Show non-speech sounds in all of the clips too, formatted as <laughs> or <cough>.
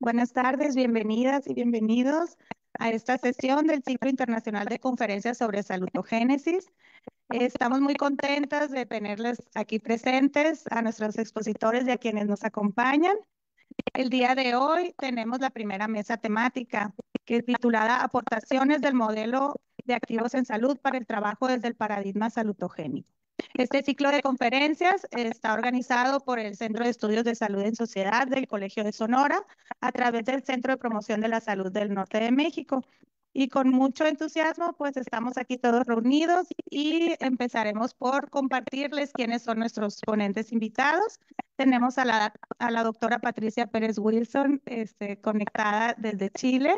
Buenas tardes, bienvenidas y bienvenidos a esta sesión del Ciclo Internacional de Conferencias sobre Salutogénesis. Estamos muy contentas de tenerles aquí presentes a nuestros expositores y a quienes nos acompañan. El día de hoy tenemos la primera mesa temática, que es titulada Aportaciones del modelo de activos en salud para el trabajo desde el paradigma salutogénico. Este ciclo de conferencias está organizado por el Centro de Estudios de Salud en Sociedad del Colegio de Sonora a través del Centro de Promoción de la Salud del Norte de México. Y con mucho entusiasmo, pues estamos aquí todos reunidos y empezaremos por compartirles quiénes son nuestros ponentes invitados. Tenemos a la, a la doctora Patricia Pérez Wilson, este, conectada desde Chile,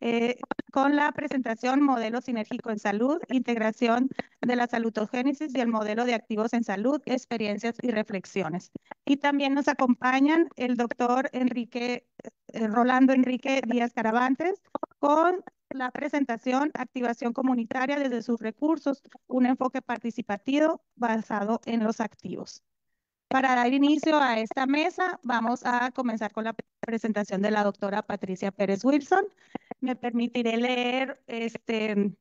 eh, con la presentación Modelo Sinérgico en Salud, Integración de la Salutogénesis y el Modelo de Activos en Salud, Experiencias y Reflexiones. Y también nos acompañan el doctor Enrique, eh, Rolando Enrique Díaz Caravantes con la presentación Activación Comunitaria desde sus recursos, un enfoque participativo basado en los activos. Para dar inicio a esta mesa, vamos a comenzar con la presentación de la doctora Patricia Pérez Wilson. Me permitiré leer este,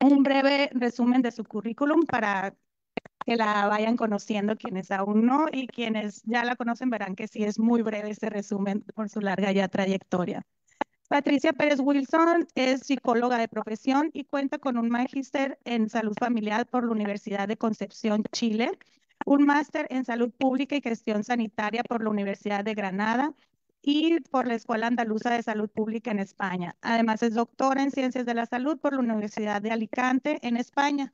un breve resumen de su currículum para que la vayan conociendo quienes aún no y quienes ya la conocen verán que sí es muy breve este resumen por su larga ya trayectoria. Patricia Pérez Wilson es psicóloga de profesión y cuenta con un magíster en salud familiar por la Universidad de Concepción, Chile, un máster en salud pública y gestión sanitaria por la Universidad de Granada y por la Escuela Andaluza de Salud Pública en España. Además es doctora en Ciencias de la Salud por la Universidad de Alicante en España.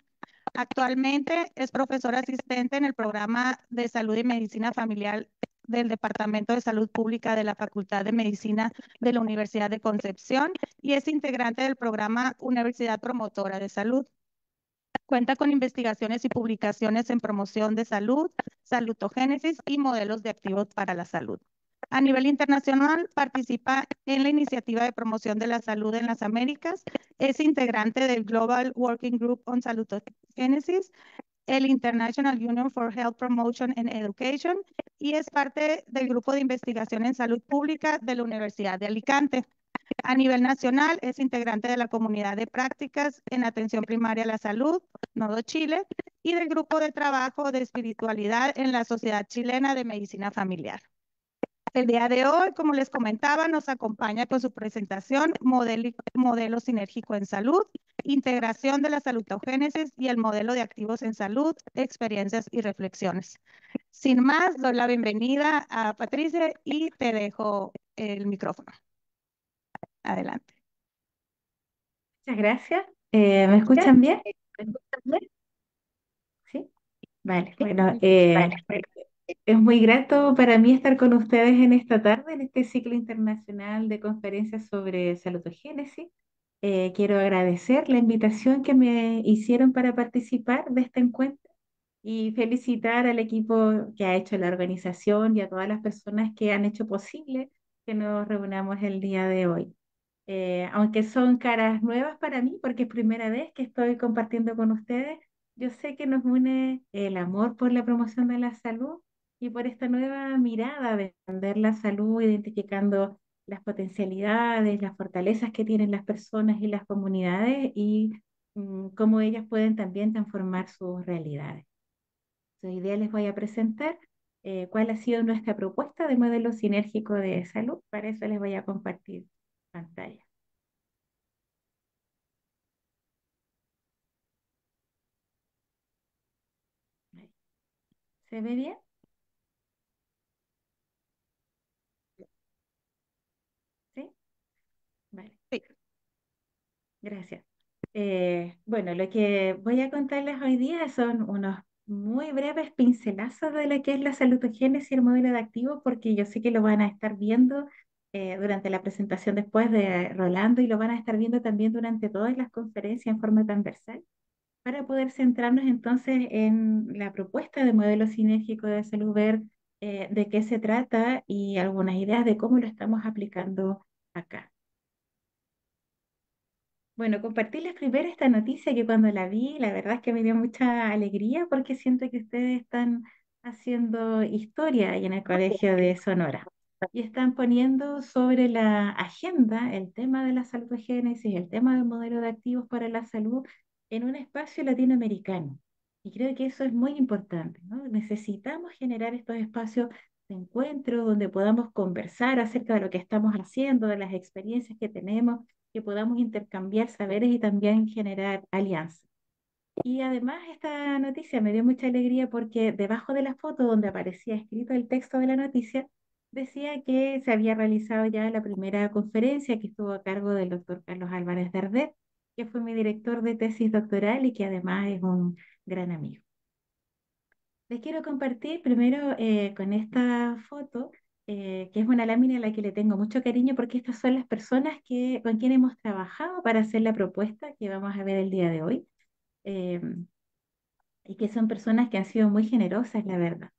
Actualmente es profesora asistente en el programa de salud y medicina familiar del Departamento de Salud Pública de la Facultad de Medicina de la Universidad de Concepción y es integrante del programa Universidad Promotora de Salud. Cuenta con investigaciones y publicaciones en promoción de salud, salutogénesis y modelos de activos para la salud. A nivel internacional, participa en la iniciativa de promoción de la salud en las Américas, es integrante del Global Working Group on Salutogénesis, el International Union for Health Promotion and Education y es parte del grupo de investigación en salud pública de la Universidad de Alicante. A nivel nacional, es integrante de la comunidad de prácticas en atención primaria a la salud, Nodo Chile, y del grupo de trabajo de espiritualidad en la Sociedad Chilena de Medicina Familiar. El día de hoy, como les comentaba, nos acompaña con su presentación modelo, modelo sinérgico en salud, integración de la salutogénesis y el modelo de activos en salud, experiencias y reflexiones. Sin más, doy la bienvenida a Patricia y te dejo el micrófono. Adelante. Muchas gracias. Eh, ¿Me escuchan bien? ¿Me escuchan bien? Sí. Vale, bueno, eh, es muy grato para mí estar con ustedes en esta tarde, en este ciclo internacional de conferencias sobre salutogénesis. Eh, quiero agradecer la invitación que me hicieron para participar de este encuentro y felicitar al equipo que ha hecho la organización y a todas las personas que han hecho posible que nos reunamos el día de hoy. Eh, aunque son caras nuevas para mí, porque es primera vez que estoy compartiendo con ustedes, yo sé que nos une el amor por la promoción de la salud y por esta nueva mirada de entender la salud, identificando las potencialidades, las fortalezas que tienen las personas y las comunidades y mm, cómo ellas pueden también transformar sus realidades. Hoy día les voy a presentar eh, cuál ha sido nuestra propuesta de modelo sinérgico de salud. Para eso les voy a compartir pantalla. ¿Se ve bien? ¿Sí? Vale. Sí. Gracias. Eh, bueno, lo que voy a contarles hoy día son unos muy breves pincelazos de lo que es la salutogénesis y el modelo de activo, porque yo sé que lo van a estar viendo eh, durante la presentación después de Rolando y lo van a estar viendo también durante todas las conferencias en forma transversal, para poder centrarnos entonces en la propuesta de modelo sinérgico de salud, ver eh, de qué se trata y algunas ideas de cómo lo estamos aplicando acá. Bueno, compartirles primero esta noticia que cuando la vi, la verdad es que me dio mucha alegría porque siento que ustedes están haciendo historia ahí en el Colegio de Sonora. y están poniendo sobre la agenda el tema de la salutogénesis, el tema del modelo de activos para la salud en un espacio latinoamericano. Y creo que eso es muy importante, ¿no? Necesitamos generar estos espacios de encuentro donde podamos conversar acerca de lo que estamos haciendo, de las experiencias que tenemos, que podamos intercambiar saberes y también generar alianzas. Y además esta noticia me dio mucha alegría porque debajo de la foto donde aparecía escrito el texto de la noticia, decía que se había realizado ya la primera conferencia que estuvo a cargo del doctor Carlos Álvarez Dardet, que fue mi director de tesis doctoral y que además es un gran amigo. Les quiero compartir primero eh, con esta foto, eh, que es una lámina a la que le tengo mucho cariño porque estas son las personas que, con quienes hemos trabajado para hacer la propuesta que vamos a ver el día de hoy. Em, y que son personas que han sido muy generosas, la verdad.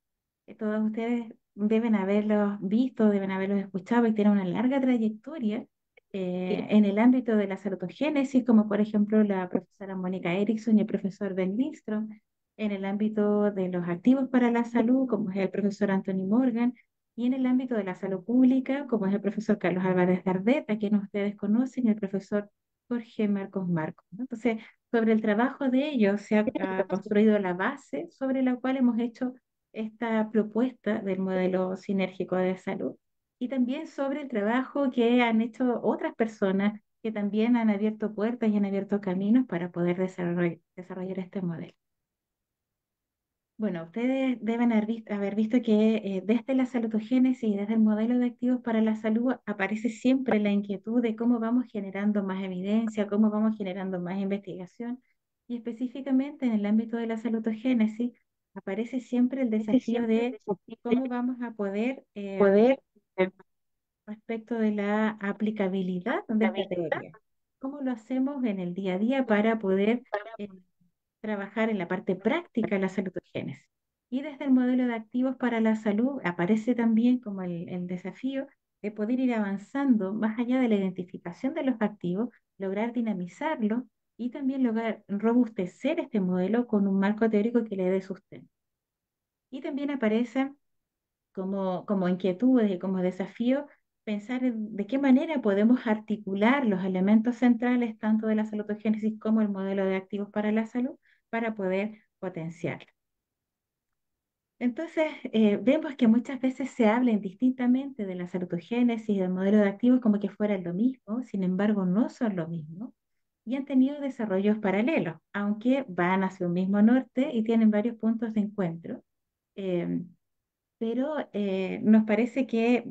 Todos ustedes deben haberlos visto, deben haberlos escuchado y tienen una larga trayectoria eh, en el ámbito de la salutogénesis, como por ejemplo la profesora Mónica Erickson y el profesor Ben Lindstrom, en el ámbito de los activos para la salud, como es el profesor Anthony Morgan, y en el ámbito de la salud pública, como es el profesor Carlos Álvarez Gardet, a quien ustedes conocen, y el profesor Jorge Marcos Marcos. Entonces, sobre el trabajo de ellos se ha, construido la base sobre la cual hemos hecho esta propuesta del modelo sinérgico de salud y también sobre el trabajo que han hecho otras personas que también han abierto puertas y han abierto caminos para poder desarrollar este modelo. Bueno, ustedes deben haber visto, que eh, desde la salutogénesis y desde el modelo de activos para la salud aparece siempre la inquietud de cómo vamos generando más evidencia, cómo vamos generando más investigación. Y específicamente en el ámbito de la salutogénesis aparece siempre el desafío de cómo vamos a poder, eh, poder respecto de la aplicabilidad de esta teoría. ¿Cómo lo hacemos en el día a día para poder eh, trabajar en la parte práctica de la salutogénesis. Y desde el modelo de activos para la salud aparece también como el, el desafío de poder ir avanzando más allá de la identificación de los activos, lograr dinamizarlo y también lograr robustecer este modelo con un marco teórico que le dé sustento. Y también aparece como, como inquietudes y como desafío pensar de qué manera podemos articular los elementos centrales tanto de la salutogénesis como el modelo de activos para la salud para poder potenciarlo. Entonces, eh, vemos que muchas veces se habla indistintamente de la salutogénesis y del modelo de activos como que fueran lo mismo, sin embargo, no son lo mismo y han tenido desarrollos paralelos, aunque van hacia un mismo norte y tienen varios puntos de encuentro. Em, pero eh, nos parece que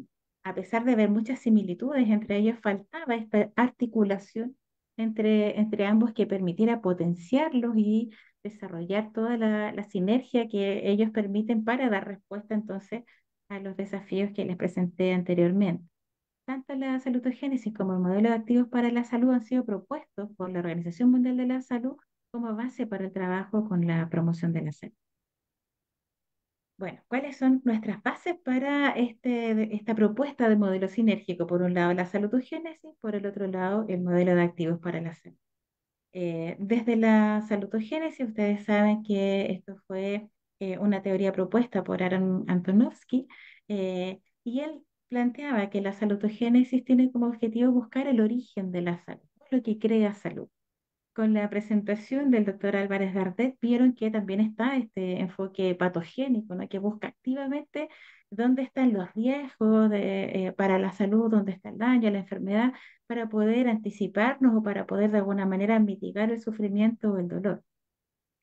a pesar de haber muchas similitudes entre ellos, faltaba esta articulación entre, entre ambos que permitiera potenciarlos y desarrollar toda la, la, sinergia que ellos permiten para dar respuesta entonces a los desafíos que les presenté anteriormente. Tanto la salutogénesis como el modelo de activos para la salud han sido propuestos por la Organización Mundial de la Salud como base para el trabajo con la promoción de la salud. Bueno, ¿cuáles son nuestras bases para este, esta propuesta de modelo sinérgico? Por un lado, la salutogénesis, por el otro lado, el modelo de activos para la salud. Eh, desde la salutogénesis, ustedes saben que esto fue eh, una teoría propuesta por Aaron Antonovsky, eh, y él planteaba que la salutogénesis tiene como objetivo buscar el origen de la salud, lo que crea salud. Con la presentación del doctor Álvarez Gardet vieron que también está este enfoque patogénico, ¿no? que busca activamente dónde están los riesgos de, para la salud, dónde está el daño, la enfermedad, para poder anticiparnos o para poder de alguna manera mitigar el sufrimiento o el dolor.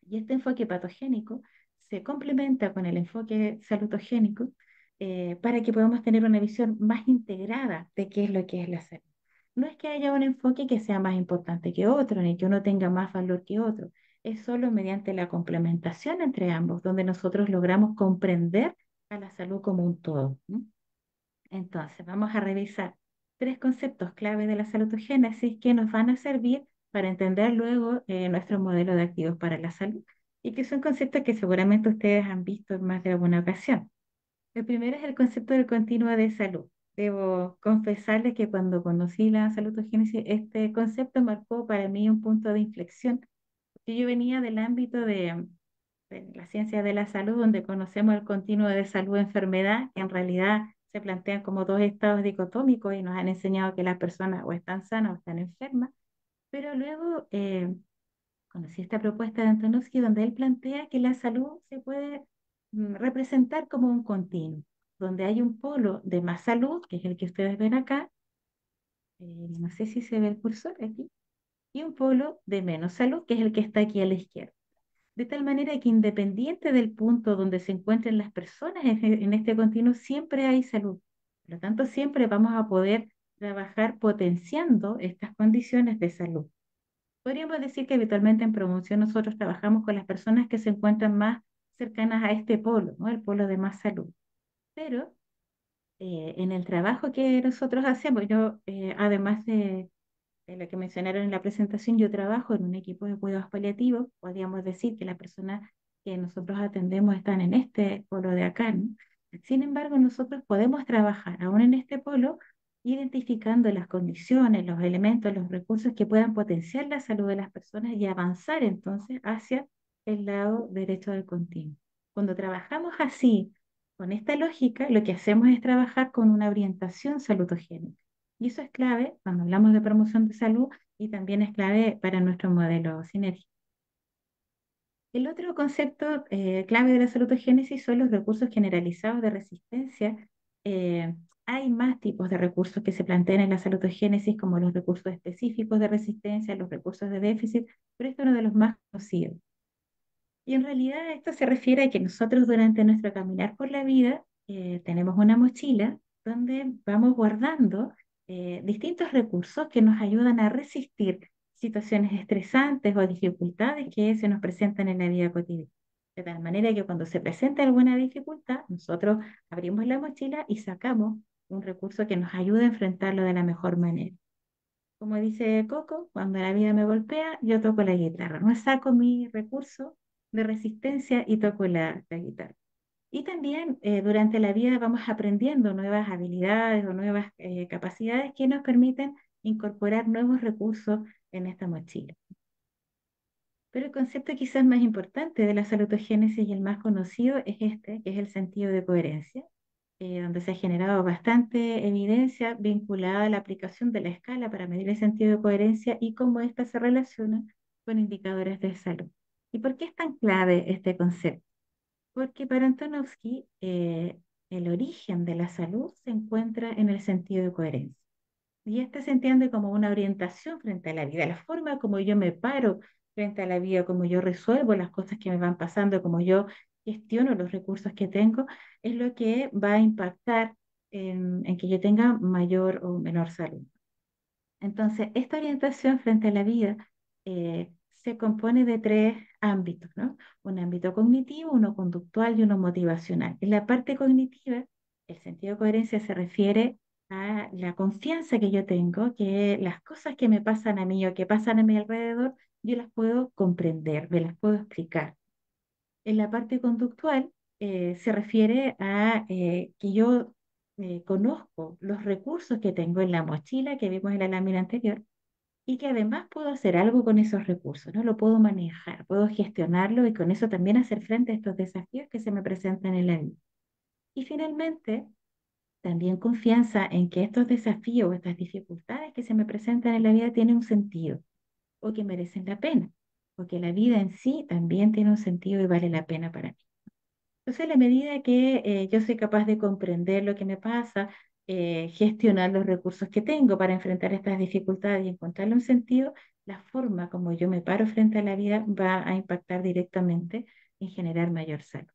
Y este enfoque patogénico se complementa con el enfoque salutogénico eh, para que podamos tener una visión más integrada de qué es lo que es la salud. No es que haya un enfoque que sea más importante que otro, ni que uno tenga más valor que otro. Es solo mediante la complementación entre ambos donde nosotros logramos comprender a la salud como un todo. Entonces, vamos a revisar tres conceptos clave de la salutogénesis que nos van a servir para entender luego eh, nuestro modelo de activos para la salud y que son conceptos que seguramente ustedes han visto en más de alguna ocasión. El primero es el concepto del continuo de salud. Debo confesarles que cuando conocí la salutogénesis, este concepto marcó para mí un punto de inflexión, yo venía del ámbito de, de la ciencia de la salud, donde conocemos el continuo de salud-enfermedad, en realidad se plantean como dos estados dicotómicos y nos han enseñado que las personas o están sanas o están enfermas, pero luego eh, conocí esta propuesta de Antonovsky donde él plantea que la salud se puede mm, representar como un continuo, donde hay un polo de más salud, que es el que ustedes ven acá, eh, no sé si se ve el cursor aquí, y un polo de menos salud, que es el que está aquí a la izquierda. De tal manera que independiente del punto donde se encuentren las personas en este continuo, siempre hay salud. Por lo tanto, siempre vamos a poder trabajar potenciando estas condiciones de salud. Podríamos decir que habitualmente en promoción nosotros trabajamos con las personas que se encuentran más cercanas a este polo, ¿no? el polo de más salud. Pero eh, en el trabajo que nosotros hacemos, yo eh, además de, en lo que mencionaron en la presentación, yo trabajo en un equipo de cuidados paliativos. Podríamos decir que las personas que nosotros atendemos están en este polo de acá. Sin embargo, nosotros podemos trabajar aún en este polo identificando las condiciones, los elementos, los recursos que puedan potenciar la salud de las personas y avanzar entonces hacia el lado derecho del continuo. Cuando trabajamos así, con esta lógica, lo que hacemos es trabajar con una orientación salutogénica. Y eso es clave cuando hablamos de promoción de salud y también es clave para nuestro modelo sinérgico. El otro concepto eh, clave de la salutogénesis son los recursos generalizados de resistencia. Eh, hay más tipos de recursos que se plantean en la salutogénesis, como los recursos específicos de resistencia, los recursos de déficit, pero este es uno de los más conocidos. Y en realidad esto se refiere a que nosotros durante nuestro caminar por la vida eh, tenemos una mochila donde vamos guardando eh, distintos recursos que nos ayudan a resistir situaciones estresantes o dificultades que se nos presentan en la vida cotidiana. De tal manera que cuando se presenta alguna dificultad, nosotros abrimos la mochila y sacamos un recurso que nos ayude a enfrentarlo de la mejor manera. Como dice Coco, cuando la vida me golpea, yo toco la guitarra. No saco mi recurso de resistencia y toco la guitarra. Y también eh, durante la vida vamos aprendiendo nuevas habilidades o nuevas eh, capacidades que nos permiten incorporar nuevos recursos en esta mochila. Pero el concepto quizás más importante de la salutogénesis y el más conocido es este, que es el sentido de coherencia, eh, donde se ha generado bastante evidencia vinculada a la aplicación de la escala para medir el sentido de coherencia y cómo ésta se relaciona con indicadores de salud. ¿Y por qué es tan clave este concepto? Porque para Antonovsky eh, el origen de la salud se encuentra en el sentido de coherencia. Y este se entiende como una orientación frente a la vida, la forma como yo me paro frente a la vida, como yo resuelvo las cosas que me van pasando, como yo gestiono los recursos que tengo, es lo que va a impactar en, que yo tenga mayor o menor salud. Entonces, esta orientación frente a la vida eh, se compone de tres ámbitos, ¿no? Un ámbito cognitivo, uno conductual y uno motivacional. En la parte cognitiva, el sentido de coherencia se refiere a la confianza que yo tengo, que las cosas que me pasan a mí o que pasan a mi alrededor, yo las puedo comprender, me las puedo explicar. En la parte conductual eh, se refiere a eh, que yo eh, conozco los recursos que tengo en la mochila que vimos en la lámina anterior y que además puedo hacer algo con esos recursos, ¿no? Lo puedo manejar, puedo gestionarlo y con eso también hacer frente a estos desafíos que se me presentan en la vida. Y finalmente, también confianza en que estos desafíos, estas dificultades que se me presentan en la vida tienen un sentido o que merecen la pena, porque la vida en sí también tiene un sentido y vale la pena para mí. Entonces, a la medida que eh, yo soy capaz de comprender lo que me pasa, eh, gestionar los recursos que tengo para enfrentar estas dificultades y encontrarle un sentido, la forma como yo me paro frente a la vida va a impactar directamente en generar mayor salud.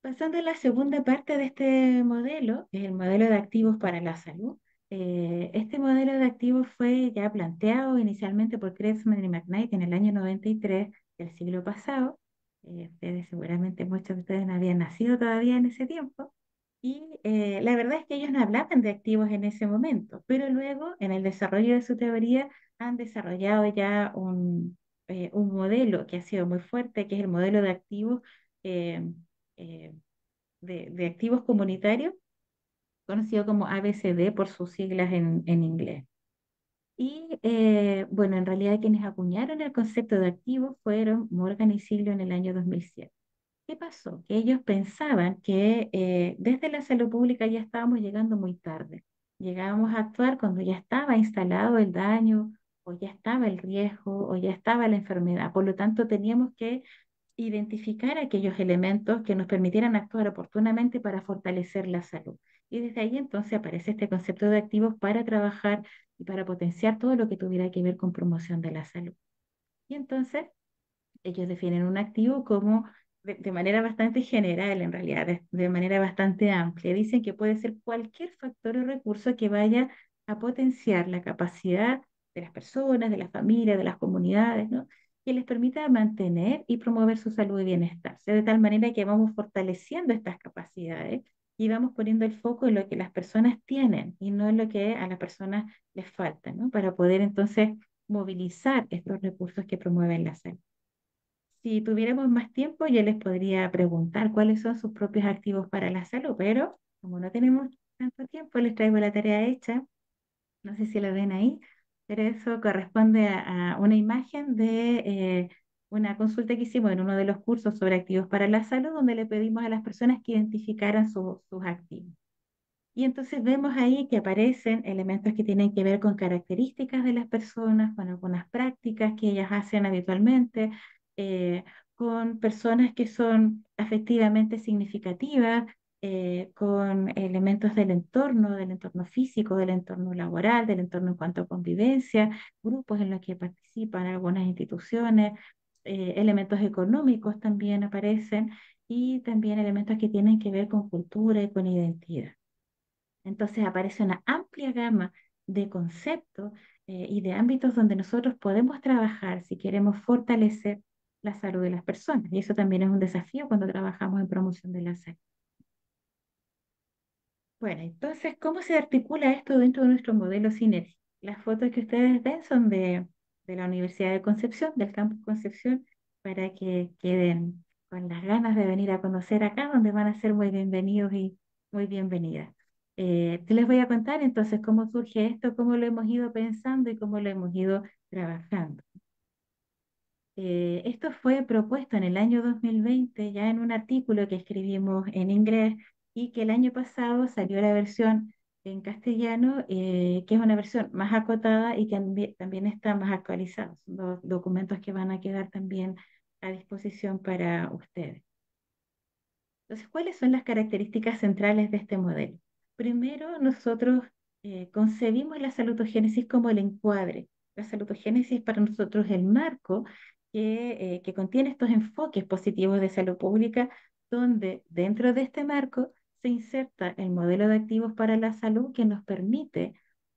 Pasando a la segunda parte de este modelo, el modelo de activos para la salud. Eh, este modelo de activos fue ya planteado inicialmente por Krebsman y McKnight en el año 93 del siglo pasado. Eh, ustedes, seguramente muchos de ustedes no habían nacido todavía en ese tiempo. Y eh, la verdad es que ellos no hablaban de activos en ese momento, pero luego en el desarrollo de su teoría han desarrollado ya un, eh, un modelo que ha sido muy fuerte, que es el modelo de activos, eh, de, de, activos comunitarios, conocido como ABCD por sus siglas en, en inglés. Y bueno, en realidad quienes acuñaron el concepto de activos fueron Morgan y Siglio en el año 2007. ¿Qué pasó? Que ellos pensaban que eh, desde la salud pública ya estábamos llegando muy tarde. Llegábamos a actuar cuando ya estaba instalado el daño o ya estaba el riesgo o ya estaba la enfermedad. Por lo tanto, teníamos que identificar aquellos elementos que nos permitieran actuar oportunamente para fortalecer la salud. Y desde ahí entonces aparece este concepto de activos para trabajar y para potenciar todo lo que tuviera que ver con promoción de la salud. Y entonces ellos definen un activo como de, manera bastante general, en realidad, de, manera bastante amplia. Dicen que puede ser cualquier factor o recurso que vaya a potenciar la capacidad de las personas, de las familias, de las comunidades, ¿no? que les permita mantener y promover su salud y bienestar. de tal manera que vamos fortaleciendo estas capacidades y vamos poniendo el foco en lo que las personas tienen y no en lo que a las personas les falta, ¿no? Para poder entonces movilizar estos recursos que promueven la salud. Si tuviéramos más tiempo, yo les podría preguntar cuáles son sus propios activos para la salud, pero como no tenemos tanto tiempo, les traigo la tarea hecha. No sé si la ven ahí, pero eso corresponde a, una imagen de eh, una consulta que hicimos en uno de los cursos sobre activos para la salud, donde le pedimos a las personas que identificaran sus activos. Y entonces vemos ahí que aparecen elementos que tienen que ver con características de las personas, con algunas prácticas que ellas hacen habitualmente, eh, con personas que son afectivamente significativas, eh, con elementos del entorno, del entorno físico, del entorno laboral, del entorno en cuanto a convivencia, grupos en los que participan algunas instituciones, eh, elementos económicos también aparecen y también elementos que tienen que ver con cultura y con identidad. Entonces aparece una amplia gama de conceptos y de ámbitos donde nosotros podemos trabajar si queremos fortalecer la salud de las personas. Y eso también es un desafío cuando trabajamos en promoción de la salud. Bueno, entonces, ¿cómo se articula esto dentro de nuestro modelo sinérgico? Las fotos que ustedes ven son de, de la Universidad de Concepción, del campus Concepción, para que queden con las ganas de venir a conocer acá, donde van a ser muy bienvenidos y muy bienvenidas. Eh, les voy a contar entonces cómo surge esto, cómo lo hemos ido pensando y cómo lo hemos ido trabajando. Eh, esto fue propuesto en el año 2020, ya en un artículo que escribimos en inglés y que el año pasado salió la versión en castellano, eh, que es una versión más acotada y que también está más actualizada. Son dos documentos que van a quedar también a disposición para ustedes. Entonces, ¿cuáles son las características centrales de este modelo? Primero, nosotros eh, concebimos la salutogénesis como el encuadre. La salutogénesis para nosotros el marco que, eh, que contiene estos enfoques positivos de salud pública, donde dentro de este marco se inserta el modelo de activos para la salud que nos permite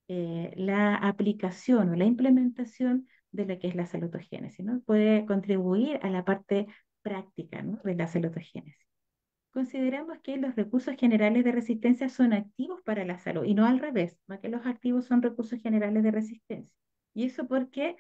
eh, la aplicación o la implementación de lo que es la salutogénesis, ¿no? Puede contribuir a la parte práctica ¿no? de la salutogénesis. Consideramos que los recursos generales de resistencia son activos para la salud y no al revés, más que los activos son recursos generales de resistencia. Y eso porque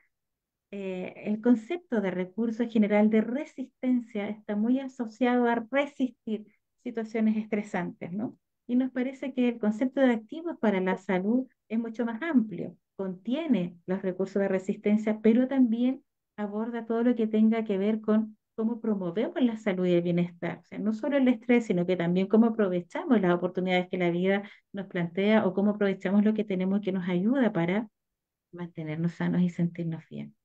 eh, el concepto de recurso general de resistencia está muy asociado a resistir situaciones estresantes, ¿no? Y nos parece que el concepto de activos para la salud es mucho más amplio, contiene los recursos de resistencia, pero también aborda todo lo que tenga que ver con cómo promovemos la salud y el bienestar. O sea, no solo el estrés, sino que también cómo aprovechamos las oportunidades que la vida nos plantea o cómo aprovechamos lo que tenemos que nos ayuda para mantenernos sanos y sentirnos bien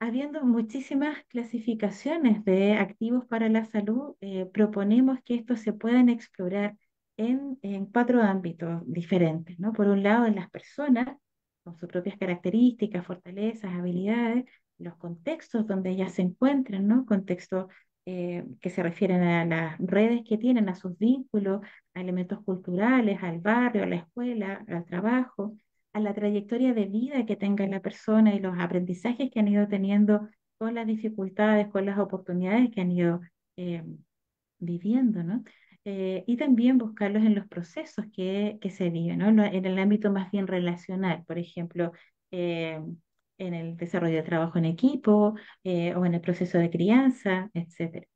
habiendo muchísimas clasificaciones de activos para la salud, eh, proponemos que estos se puedan explorar en, en, cuatro ámbitos diferentes. ¿no? Por un lado, en las personas, con sus propias características, fortalezas, habilidades, los contextos donde ellas se encuentran, ¿no? contextos eh, que se refieren a las redes que tienen, a sus vínculos, a elementos culturales, al barrio, a la escuela, al trabajo, a la trayectoria de vida que tenga la persona y los aprendizajes que han ido teniendo con las dificultades, con las oportunidades que han ido eh, viviendo, ¿no? Eh, y también buscarlos en los procesos que, que se viven, ¿no? En el ámbito más bien relacional, por ejemplo, eh, en el desarrollo de trabajo en equipo o en el proceso de crianza, etc.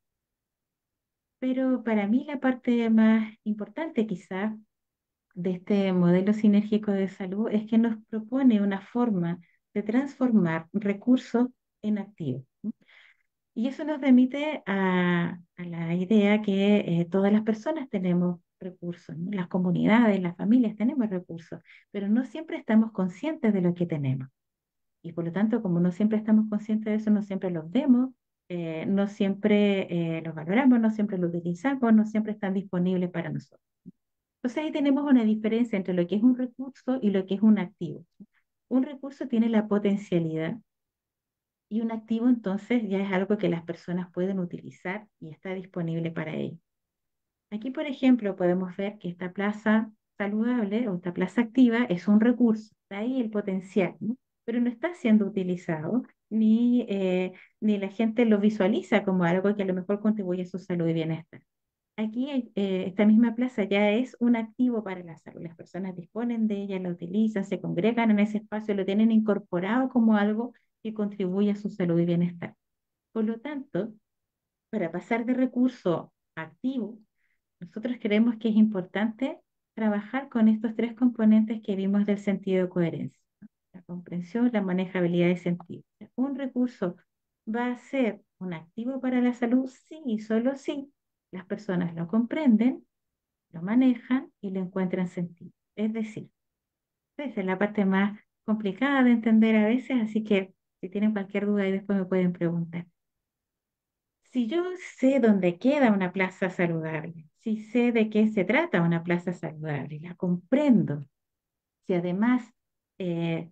Pero para mí la parte más importante quizás de este modelo sinérgico de salud es que nos propone una forma de transformar recursos en activos. Y eso nos remite a, la la idea que eh, todas las personas tenemos recursos, las comunidades, las familias tenemos recursos, pero no siempre estamos conscientes de lo que tenemos. Y por lo tanto, como no siempre estamos conscientes de eso, no siempre los vemos, eh, no siempre los valoramos, no siempre los utilizamos, no siempre están disponibles para nosotros. Entonces ahí tenemos una diferencia entre lo que es un recurso y lo que es un activo. Un recurso tiene la potencialidad y un activo entonces ya es algo que las personas pueden utilizar y está disponible para ello. Aquí, por ejemplo, podemos ver que esta plaza saludable o esta plaza activa es un recurso, está ahí el potencial, pero no está siendo utilizado ni, eh, ni la gente lo visualiza como algo que a lo mejor contribuye a su salud y bienestar aquí eh, esta misma plaza ya es un activo para la salud. Las personas disponen de ella, la utilizan, se congregan en ese espacio, lo tienen incorporado como algo que contribuye a su salud y bienestar. Por lo tanto, para pasar de recurso activo, nosotros creemos que es importante trabajar con estos tres componentes que vimos del sentido de coherencia. La comprensión, la manejabilidad y sentido. Un recurso va a ser un activo para la salud, sí y solo sí, las personas lo comprenden, lo manejan y lo encuentran sentido. Es decir, esa es la parte más complicada de entender a veces, así que si tienen cualquier duda ahí después me pueden preguntar. Si yo sé dónde queda una plaza saludable, si sé de qué se trata una plaza saludable, la comprendo, si además eh,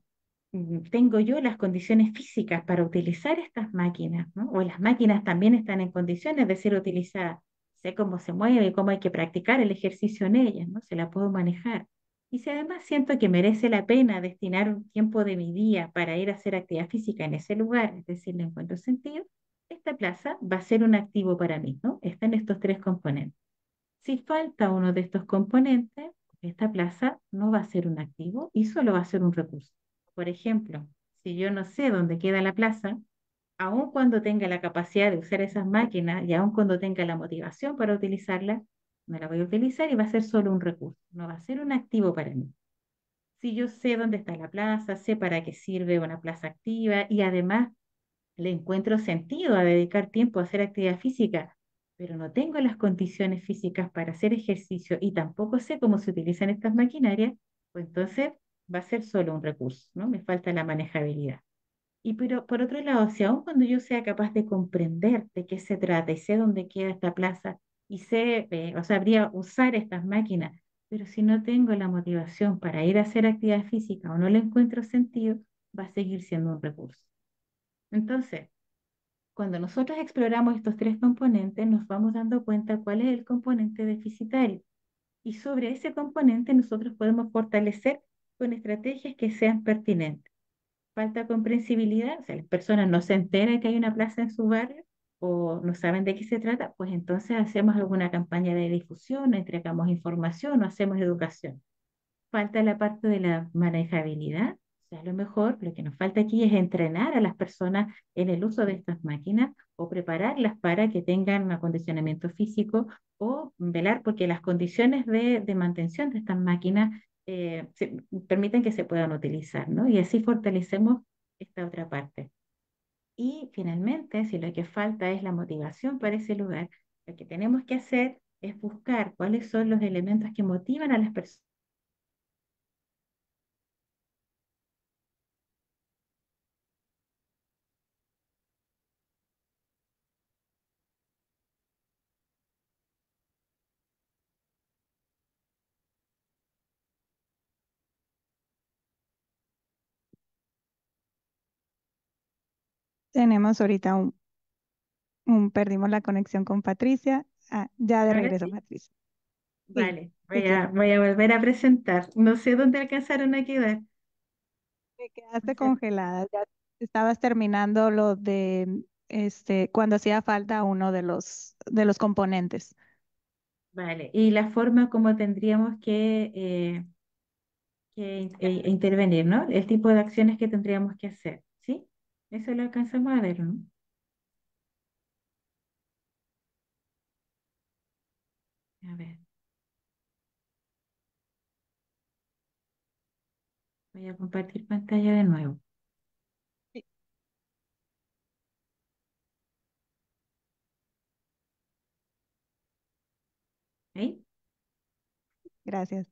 tengo yo las condiciones físicas para utilizar estas máquinas, o las máquinas también están en condiciones de ser utilizadas, sé cómo se mueve, cómo hay que practicar el ejercicio en ellas, ¿no? se la puedo manejar. Y si además siento que merece la pena destinar un tiempo de mi día para ir a hacer actividad física en ese lugar, es decir, le encuentro sentido, esta plaza va a ser un activo para mí, ¿no? Están estos tres componentes. Si falta uno de estos componentes, esta plaza no va a ser un activo y solo va a ser un recurso. Por ejemplo, si yo no sé dónde queda la plaza, aun cuando tenga la capacidad de usar esas máquinas y aun cuando tenga la motivación para utilizarla, no la voy a utilizar y va a ser solo un recurso, no va a ser un activo para mí. Si yo sé dónde está la plaza, sé para qué sirve una plaza activa y además le encuentro sentido a dedicar tiempo a hacer actividad física, pero no tengo las condiciones físicas para hacer ejercicio y tampoco sé cómo se utilizan estas maquinarias, pues entonces va a ser solo un recurso, ¿no? Me falta la manejabilidad. Y pero por otro lado, si aún cuando yo sea capaz de comprender de qué se trata y sé dónde queda esta plaza y sé, eh, o sabría usar estas máquinas, pero si no tengo la motivación para ir a hacer actividad física o no le encuentro sentido, va a seguir siendo un recurso. Entonces, cuando nosotros exploramos estos tres componentes, nos vamos dando cuenta cuál es el componente deficitario. Y sobre ese componente nosotros podemos fortalecer con estrategias que sean pertinentes. Falta comprensibilidad, o sea, las personas no se enteran que hay una plaza en su barrio o no saben de qué se trata, pues entonces hacemos alguna campaña de difusión, entregamos información o hacemos educación. Falta la parte de la manejabilidad, o sea, a lo mejor lo que nos falta aquí es entrenar a las personas en el uso de estas máquinas o prepararlas para que tengan un acondicionamiento físico o velar porque las condiciones de, de mantención de estas máquinas eh, permiten que se puedan utilizar, ¿no? Y así fortalecemos esta otra parte. Y finalmente, si lo que falta es la motivación para ese lugar, lo que tenemos que hacer es buscar cuáles son los elementos que motivan a las personas Tenemos ahorita un, perdimos la conexión con Patricia. Ah, ya de regreso, Patricia. Vale, voy a, voy a volver a presentar. No sé dónde alcanzaron a quedar. Te quedaste congelada, ya estabas terminando lo de este cuando hacía falta uno de los de los componentes. Vale, y la forma como tendríamos que, eh, que eh, intervenir, ¿no? El tipo de acciones que tendríamos que hacer. Eso lo alcanzamos a ver, ¿no? A ver. Voy a compartir pantalla de nuevo. Gracias.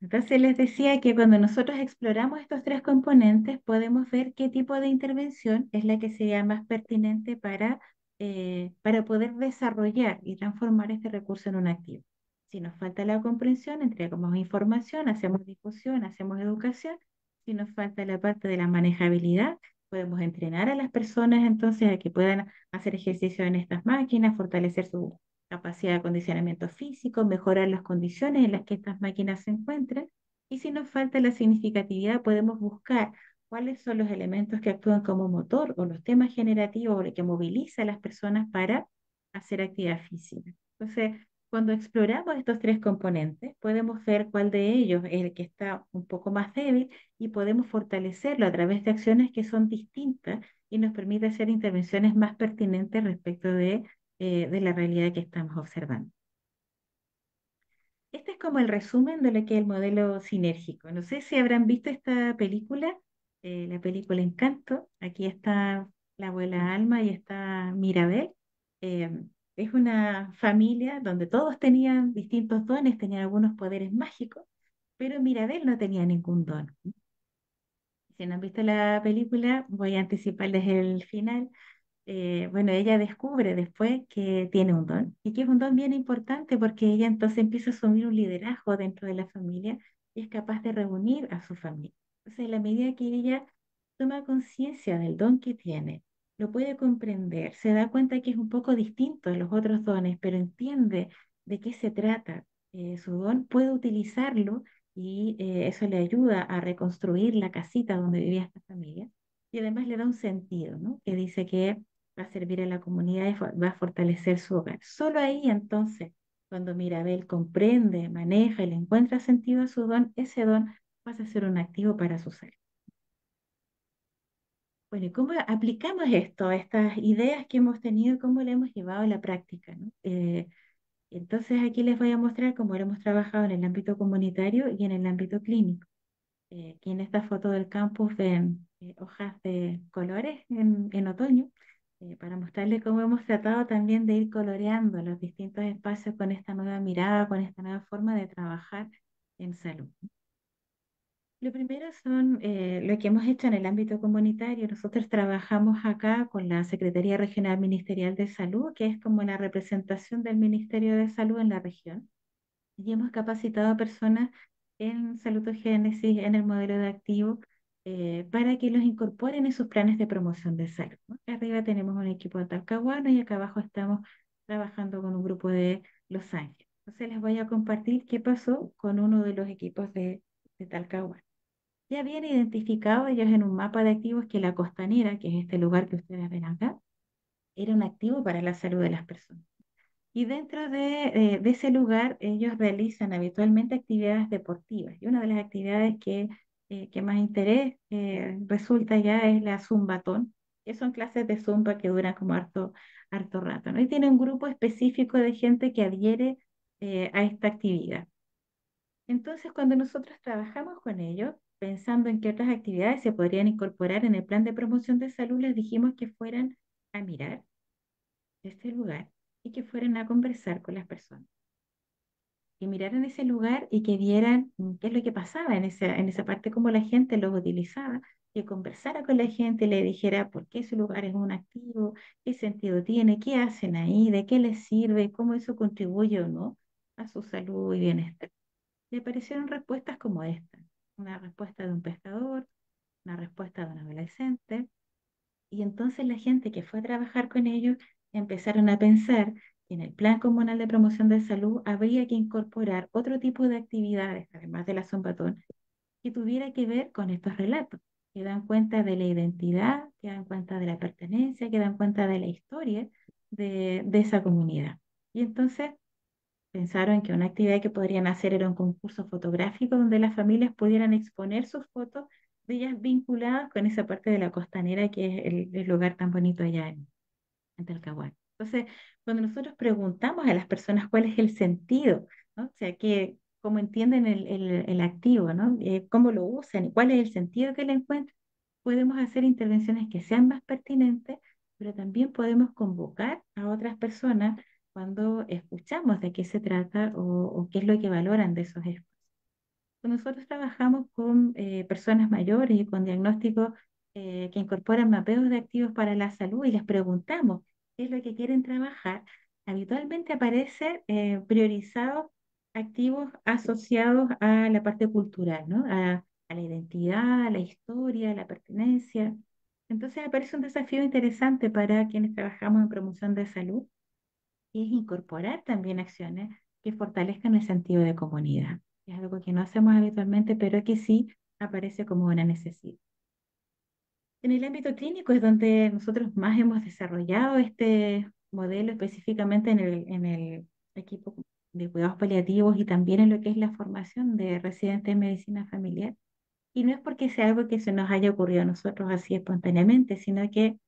Entonces les decía que cuando nosotros exploramos estos tres componentes, podemos ver qué tipo de intervención es la que sería más pertinente para, eh, para poder desarrollar y transformar este recurso en un activo. Si nos falta la comprensión, entregamos información, hacemos discusión, hacemos educación. Si nos falta la parte de la manejabilidad, podemos entrenar a las personas entonces a que puedan hacer ejercicio en estas máquinas, fortalecer su capacidad de acondicionamiento físico, mejorar las condiciones en las que estas máquinas se encuentran. Y si nos falta la significatividad, podemos buscar cuáles son los elementos que actúan como motor o los temas generativos que moviliza a las personas para hacer actividad física. Entonces, cuando exploramos estos tres componentes, podemos ver cuál de ellos es el que está un poco más débil y podemos fortalecerlo a través de acciones que son distintas y nos permite hacer intervenciones más pertinentes respecto de, eh, de la realidad que estamos observando. Este es como el resumen de lo que es el modelo sinérgico. No sé si habrán visto esta película, eh, la película Encanto. Aquí está la abuela Alma y está Mirabel. Eh, es una familia donde todos tenían distintos dones, tenían algunos poderes mágicos, pero Mirabel no tenía ningún don. Si no han visto la película, voy a anticiparles el final. Eh, bueno, ella descubre después que tiene un don y que es un don bien importante porque ella entonces empieza a asumir un liderazgo dentro de la familia y es capaz de reunir a su familia. Entonces, en la medida que ella toma conciencia del don que tiene, lo puede comprender, se da cuenta que es un poco distinto de los otros dones, pero entiende de qué se trata eh, su don, puede utilizarlo y eh, eso le ayuda a reconstruir la casita donde vivía esta familia y además le da un sentido, ¿no? Que dice que va a servir a la comunidad y va a fortalecer su hogar. Solo ahí entonces, cuando Mirabel comprende, maneja y le encuentra sentido a su don, ese don pasa a ser un activo para su ser. Bueno, ¿y cómo aplicamos esto, estas ideas que hemos tenido, cómo le hemos llevado a la práctica? ¿no? Eh, entonces aquí les voy a mostrar cómo lo hemos trabajado en el ámbito comunitario y en el ámbito clínico. Eh, aquí en esta foto del campus ven eh, hojas de colores en, en otoño, para mostrarles cómo hemos tratado también de ir coloreando los distintos espacios con esta nueva mirada, con esta nueva forma de trabajar en salud. Lo primero son eh, lo que hemos hecho en el ámbito comunitario. Nosotros trabajamos acá con la Secretaría Regional Ministerial de Salud, que es como la representación del Ministerio de Salud en la región. Y hemos capacitado a personas en salutogénesis, en el modelo de activo, eh, para que los incorporen en sus planes de promoción de salud. Arriba tenemos un equipo de Talcahuano y acá abajo estamos trabajando con un grupo de Los Ángeles. Entonces les voy a compartir qué pasó con uno de los equipos de, de Talcahuano ya habían identificado ellos en un mapa de activos que la costanera, que es este lugar que ustedes ven acá, era un activo para la salud de las personas. Y dentro de, eh, ese lugar ellos realizan habitualmente actividades deportivas. Y una de las actividades que, eh, que más interés eh, resulta ya es la zumbatón, que son clases de zumba que duran como harto, harto rato. ¿no? Y tiene un grupo específico de gente que adhiere a esta actividad. Entonces, cuando nosotros trabajamos con ellos, pensando en qué otras actividades se podrían incorporar en el plan de promoción de salud, les dijimos que fueran a mirar este lugar y que fueran a conversar con las personas. Que miraran ese lugar y que vieran qué es lo que pasaba en esa, en esa parte, cómo la gente lo utilizaba, que conversara con la gente, le dijera por qué ese lugar es un activo, qué sentido tiene, qué hacen ahí, de qué les sirve, cómo eso contribuye o no a su salud y bienestar. Le aparecieron respuestas como esta una respuesta de un pescador, una respuesta de un adolescente. Y entonces la gente que fue a trabajar con ellos empezaron a pensar en el Plan Comunal de Promoción de Salud habría que incorporar otro tipo de actividades, además de la zombatón, que tuviera que ver con estos relatos, que dan cuenta de la identidad, que dan cuenta de la pertenencia, que dan cuenta de la historia de, esa comunidad. Y entonces pensaron que una actividad que podrían hacer era un concurso fotográfico donde las familias pudieran exponer sus fotos de ellas vinculadas con esa parte de la costanera que es el, lugar tan bonito allá en, en. Entonces, cuando nosotros preguntamos a las personas cuál es el sentido, ¿no? o sea, que, cómo entienden el, el, el activo, ¿no? Eh, cómo lo usan y cuál es el sentido que le encuentran, podemos hacer intervenciones que sean más pertinentes, pero también podemos convocar a otras personas cuando escuchamos de qué se trata o, qué es lo que valoran de esos espacios. Nosotros trabajamos con eh, personas mayores y con diagnósticos eh, que incorporan mapeos de activos para la salud y les preguntamos es lo que quieren trabajar. Habitualmente aparece eh, priorizados activos asociados a la parte cultural, ¿no? a, a la identidad, a la historia, a la pertenencia. Entonces me parece un desafío interesante para quienes trabajamos en promoción de salud y es incorporar también acciones que fortalezcan el sentido de comunidad. Es algo que no hacemos habitualmente, pero que sí aparece como una necesidad. En el ámbito clínico es donde nosotros más hemos desarrollado este modelo específicamente en el, en el equipo de cuidados paliativos y también en lo que es la formación de residentes en medicina familiar. Y no es porque sea algo que se nos haya ocurrido a nosotros así espontáneamente, sino que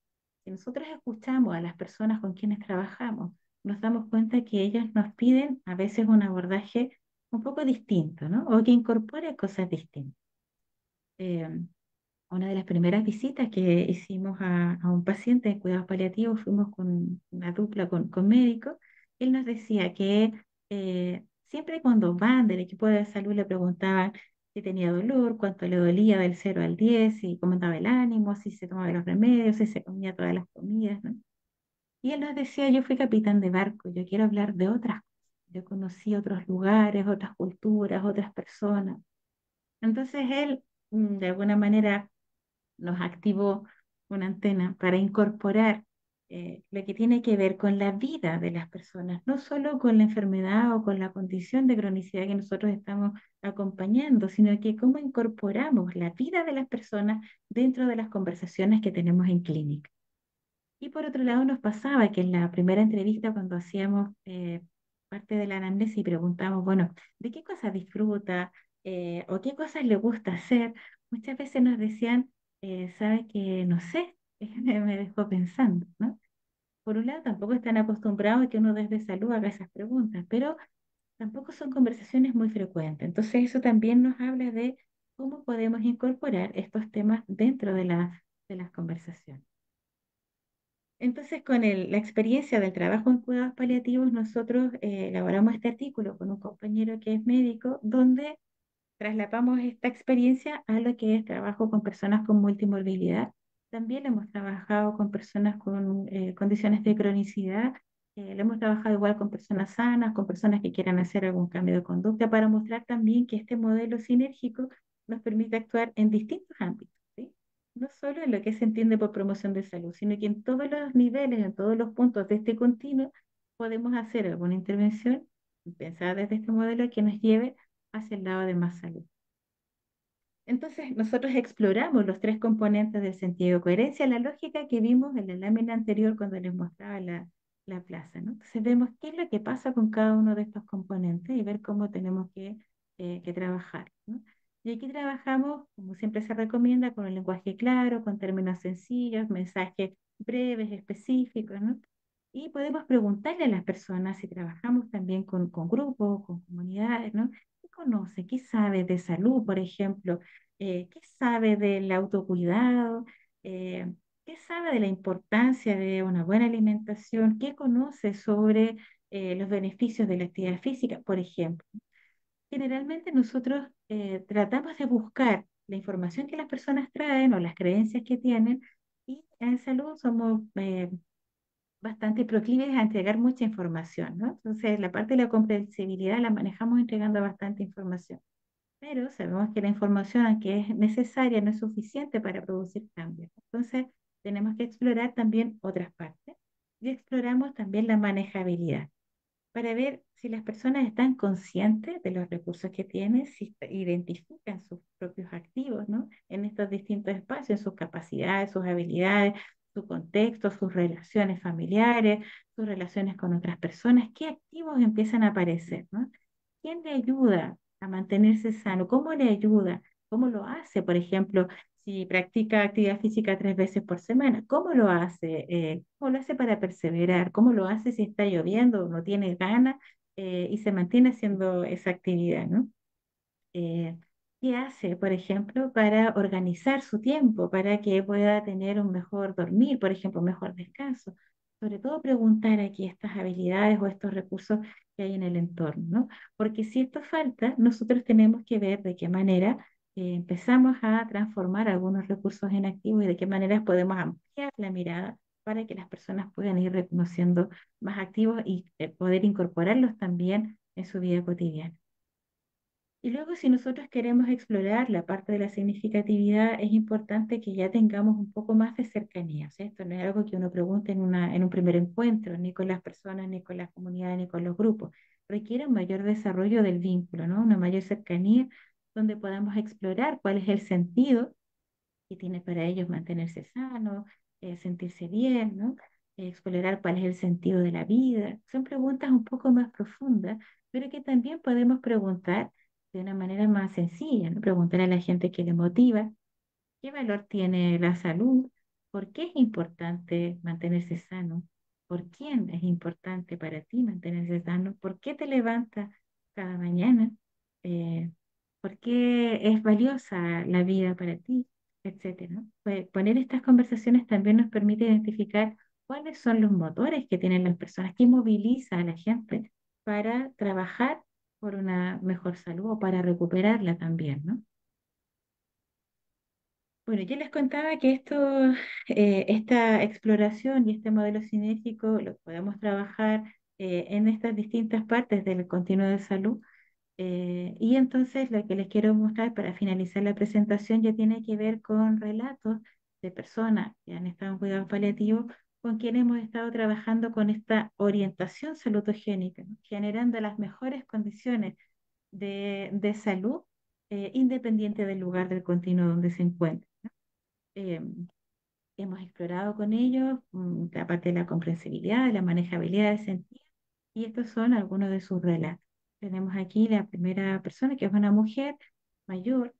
si nosotros escuchamos a las personas con quienes trabajamos, nos damos cuenta que ellas nos piden a veces un abordaje un poco distinto, ¿no? O que incorpore cosas distintas. Eh, una de las primeras visitas que hicimos a, un paciente de cuidados paliativos, fuimos con una dupla con, con médicos, él nos decía que eh, siempre cuando van del equipo de salud le preguntaban si tenía dolor, cuánto le dolía del 0 al 10, si cómo el ánimo, si se tomaba los remedios, si se comía todas las comidas, ¿no? Y él nos decía, yo fui capitán de barco, yo quiero hablar de otras cosas. Yo conocí otros lugares, otras culturas, otras personas. Entonces él, mm, de alguna manera, nos activó una antena para incorporar eh, lo que tiene que ver con la vida de las personas, no solo con la enfermedad o con la condición de cronicidad que nosotros estamos acompañando, sino que cómo incorporamos la vida de las personas dentro de las conversaciones que tenemos en clínica. Y por otro lado nos pasaba que en la primera entrevista cuando hacíamos eh, parte de la anamnesis y preguntamos, bueno, ¿de qué cosas disfruta eh, o qué cosas le gusta hacer? Muchas veces nos decían, sabe que no sé, <laughs> me dejó pensando, ¿no? Por un lado, tampoco están acostumbrados a que uno desde salud haga esas preguntas, pero tampoco son conversaciones muy frecuentes. Entonces, eso también nos habla de cómo podemos incorporar estos temas dentro de, de las conversaciones. Entonces, con la experiencia del trabajo en cuidados paliativos, nosotros eh, elaboramos este artículo con un compañero que es médico, donde trasladamos esta experiencia a lo que es trabajo con personas con multimorbilidad también hemos trabajado con personas con eh, condiciones de cronicidad, eh, lo hemos trabajado igual con personas sanas, con personas que quieran hacer algún cambio de conducta, para mostrar también que este modelo sinérgico nos permite actuar en distintos ámbitos, ¿sí? no solo en lo que se entiende por promoción de salud, sino que en todos los niveles, en todos los puntos de este continuo, podemos hacer alguna intervención pensada desde este modelo que nos lleve hacia el lado de más salud. Entonces, nosotros exploramos los tres componentes del sentido de coherencia, la lógica que vimos en la lámina anterior cuando les mostraba la, la plaza. ¿no? Entonces, vemos qué es lo que pasa con cada uno de estos componentes y ver cómo tenemos que, eh, que trabajar. ¿no? Y aquí trabajamos, como siempre se recomienda, con un lenguaje claro, con términos sencillos, mensajes breves, específicos, ¿no? Y podemos preguntarle a las personas si trabajamos también con, con grupos, con comunidades, ¿no? Conoce? ¿Qué sabe de salud, por ejemplo? Eh, ¿Qué sabe del autocuidado? Eh, ¿Qué sabe de la importancia de una buena alimentación? ¿Qué conoce sobre eh, los beneficios de la actividad física, por ejemplo? Generalmente nosotros tratamos de buscar la información que las personas traen o las creencias que tienen y en salud somos bastante proclives a entregar mucha información, ¿no? Entonces, la parte de la comprensibilidad la manejamos entregando bastante información. Pero sabemos que la información, aunque es necesaria, no es suficiente para producir cambios. Entonces, tenemos que explorar también otras partes y exploramos también la manejabilidad para ver si las personas están conscientes de los recursos que tienen, si identifican sus propios activos ¿no? en estos distintos espacios, sus capacidades, sus habilidades, su contexto, sus relaciones familiares, sus relaciones con otras personas, qué activos empiezan a aparecer, ¿no? ¿Quién le ayuda a mantenerse sano? ¿Cómo le ayuda? ¿Cómo lo hace, por ejemplo, si practica actividad física tres veces por semana? ¿Cómo lo hace? Eh, ¿Cómo lo hace para perseverar? ¿Cómo lo hace si está lloviendo o no tiene ganas eh, y se mantiene haciendo esa actividad, ¿no? Eh, ¿Qué hace, por ejemplo, para organizar su tiempo, para que pueda tener un mejor dormir, por ejemplo, un mejor descanso? sobre todo preguntar aquí estas habilidades o estos recursos que hay en el entorno, ¿no? Porque si esto falta, nosotros tenemos que ver de qué manera eh, empezamos a transformar algunos recursos en activos y de qué manera podemos ampliar la mirada para que las personas puedan ir reconociendo más activos y eh, poder incorporarlos también en su vida cotidiana. Y luego, si nosotros queremos explorar la parte de la significatividad, es importante que ya tengamos un poco más de cercanía. Esto no es algo que uno pregunte en, una, en un primer encuentro, ni con las personas, ni con las comunidades, ni con los grupos. Requiere un mayor desarrollo del vínculo, ¿no? una mayor cercanía donde podamos explorar cuál es el sentido que tiene para ellos mantenerse sanos, eh, sentirse bien, ¿no? explorar cuál es el sentido de la vida. Son preguntas un poco más profundas, pero que también podemos preguntar de una manera más sencilla. Preguntar a la gente qué le motiva, qué valor tiene la salud, por qué es importante mantenerse sano, por quién es importante para ti mantenerse sano, por qué te levantas cada mañana, eh, por qué es valiosa la vida para ti, etcétera. Pues poner estas conversaciones también nos permite identificar cuáles son los motores que tienen las personas, qué moviliza a la gente para trabajar por una mejor salud o para recuperarla también, ¿no? Bueno, yo les contaba que esto, eh, esta exploración y este modelo sinérgico lo podemos trabajar eh, en estas distintas partes del continuo de salud. Eh, y entonces lo que les quiero mostrar para finalizar la presentación ya tiene que ver con relatos de personas que han estado en cuidado paliativo con quien hemos estado trabajando con esta orientación salutogénica, generando las mejores condiciones de, salud eh, independiente del lugar del continuo donde se encuentran. Eh, hemos explorado con ellos mm, la parte de la comprensibilidad, la manejabilidad del sentido, y estos son algunos de sus relatos. Tenemos aquí la primera persona, que es una mujer mayor,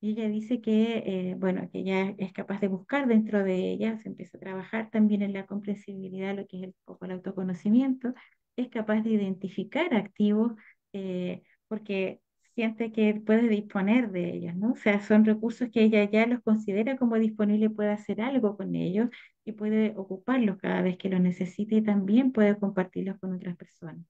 y ella dice que, eh, bueno, que ella es capaz de buscar dentro de ella, se empieza a trabajar también en la comprensibilidad, lo que es el, poco el autoconocimiento, es capaz de identificar activos eh, porque siente que puede disponer de ellos, ¿no? O sea, son recursos que ella ya los considera como disponibles, puede hacer algo con ellos y puede ocuparlos cada vez que lo necesite y también puede compartirlos con otras personas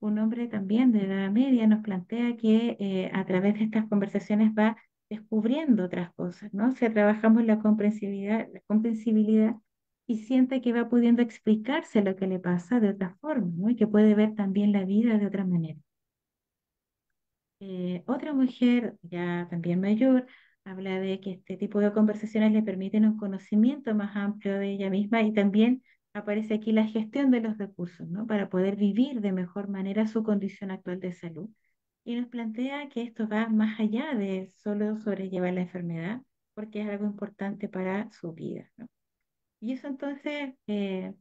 un hombre también de edad media nos plantea que eh, a través de estas conversaciones va descubriendo otras cosas, ¿no? O sea, trabajamos la comprensibilidad, y siente que va pudiendo explicarse lo que le pasa de otra forma, ¿no? Y que puede ver también la vida de otra manera. Eh, otra mujer, ya también mayor, habla de que este tipo de conversaciones le permiten un conocimiento más amplio de ella misma y también aparece aquí la gestión de los recursos, ¿no? Para poder vivir de mejor manera su condición actual de salud y nos plantea que esto va más allá de solo sobrellevar la enfermedad, porque es algo importante para su vida. ¿no? Y eso entonces eh,